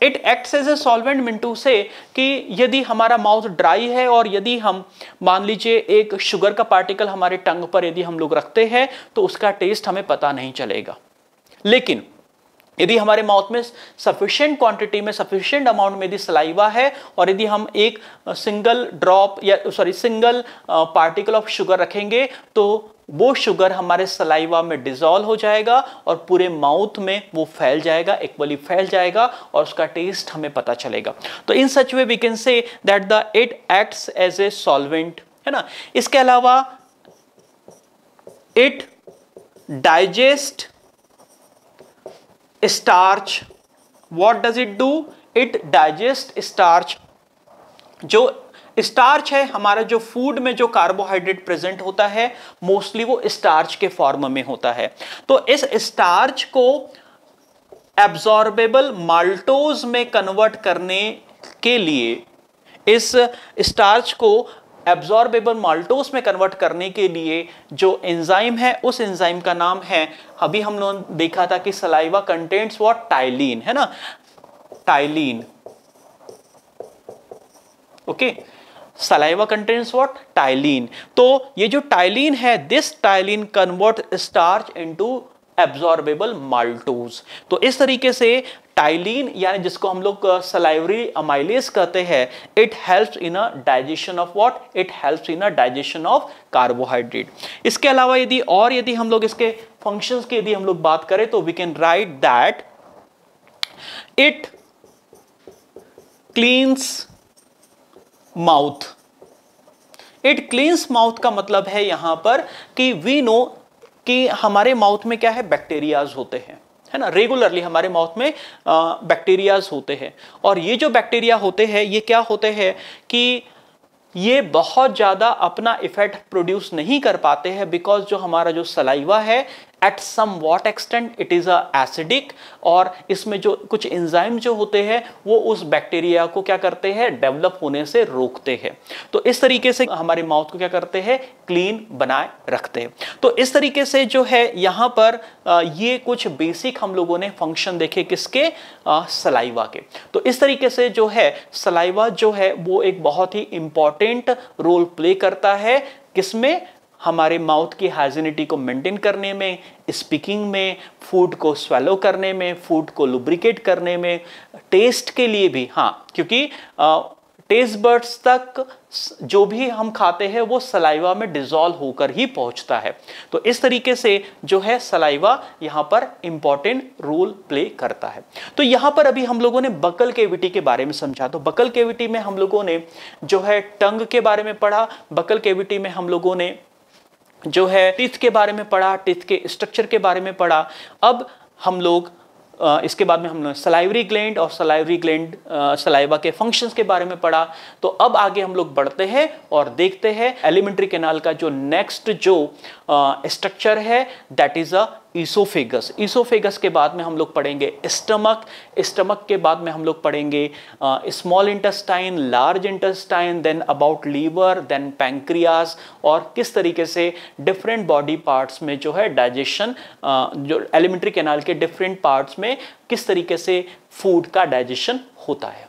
It acts as a solvent Mintu से कि यदि हमारा माउथ ड्राई है और यदि हम, मान लीजिए एक शुगर का पार्टिकल हमारे टंग पर यदि हम लोग रखते हैं तो उसका टेस्ट हमें पता नहीं चलेगा। लेकिन यदि हमारे माउथ में सफिशिएंट क्वांटिटी में सफिशिएंट अमाउंट में यदि सलाइवा है और यदि हम एक सिंगल ड्रॉप या sorry single particle of sugar रखेंगे तो वो शुगर हमारे सलाइवा में डिजोल्व हो जाएगा और पूरे माउथ में वो फैल जाएगा इक्वली फैल जाएगा और उसका टेस्ट हमें पता चलेगा। तो in such way we can say that the it acts as a solvent है ना? इसके अलावा it digest starch what does it do it digest starch जो स्टार्च है, हमारा जो फ़ूड में जो कार्बोहाइड्रेट प्रेजेंट होता है मोस्टली वो स्टार्च के फॉर्म में होता है। तो इस स्टार्च को एब्जॉर्बेबल माल्टोज में कन्वर्ट करने के लिए इस स्टार्च को एब्जॉर्बेबल माल्टोस में कन्वर्ट करने के लिए जो एंजाइम है, उस एंजाइम का नाम है, अभी हम लोग देखा था कि सलाइवा कंटेंट्स व्हाट टाइलिन है ना? Ptyalin okay saliva contents what ptyalin तो ये जो टाइलिन है this ptyalin convert starch into absorbable maltose तो इस तरीके से टाइलिन यानी जिसको हम लोग सलाइवरी अमाइलेस कहते हैं it helps in a digestion of what it helps in a digestion of carbohydrate इसके अलावा यदि, और यदि हम लोग इसके फ़ंक्शंस की यदि हम लोग बात करें तो we can write that it cleans mouth it cleans mouth का मतलब है यहाँ पर कि वी नो कि हमारे माउथ में क्या है? बैक्टीरियाज होते हैं। है ना? रेगुलरली हमारे माउथ में बैक्टीरियाज होते हैं। और ये जो बैक्टीरिया होते हैं, ये क्या होते हैं कि ये बहुत ज़्यादा अपना इफ़ेक्ट प्रोड्यूस नहीं कर पाते हैं बिकॉज़ जो हमारा जो सलाइवा है at somewhat extent it is acidic और इसमें जो कुछ इंजाइम जो होते हैं, वो उस बैक्टीरिया को क्या करते हैं डेवलप होने से रोकते हैं। तो इस तरीके से हमारे माउथ को क्या करते हैं क्लीन बनाए रखते हैं। तो इस तरीके से जो है, यहाँ पर ये कुछ बेसिक हम लोगों ने फ़ंक्शन देखे किसके सलाइवा के। तो इस तरीके से जो है सलाइवा जो है, वो एक बहुत ही इंपॉर्टेंट रोल प्ले करता है, किसमें हमारे माउथ की हाइजीनिटी को मेंटेन करने में स्पीकिंग में फ़ूड को स्वेलो करने में फ़ूड को लुब्रिकेट करने में टेस्ट के लिए भी हाँ क्योंकि आ, टेस्ट बर्ड्स तक जो भी हम खाते हैं वो सलाइवा में डिजॉल्व होकर ही पहुँचता है। तो इस तरीके से जो है सलाइवा यहाँ पर इंपॉर्टेंट रोल प्ले करता है। तो यहाँ पर अभी हम लोगों ने बकल केविटी के बारे में समझा। तो बकल केविटी में हम लोगों ने जो है टंग के बारे में पढ़ा। बकल केविटी में हम लोगों ने जो है टिथ के बारे में पढ़ा, टिथ के स्ट्रक्चर के बारे में पढ़ा। अब हम लोग इसके बाद में हमने सलाइवरी ग्लैंड और सलाइवरी ग्लैंड सलाइवा के फ़ंक्शंस के बारे में पढ़ा। तो अब आगे हम लोग बढ़ते हैं और देखते हैं एलिमेंट्री कैनाल का जो नेक्स्ट जो स्ट्रक्चर है that is a oesophagus oesophagus के बाद में हम लोग पढ़ेंगे स्टमक स्टमक के बाद में हम लोग पढ़ेंगे small intestine large intestine then about liver then pancreas और किस तरीके से डिफरेंट बॉडी पार्ट्स में जो है डाइजेशन जो एलिमेंट्री कैनाल के डिफरेंट पार्ट्स में किस तरीके से फ़ूड का डाइजेशन होता है।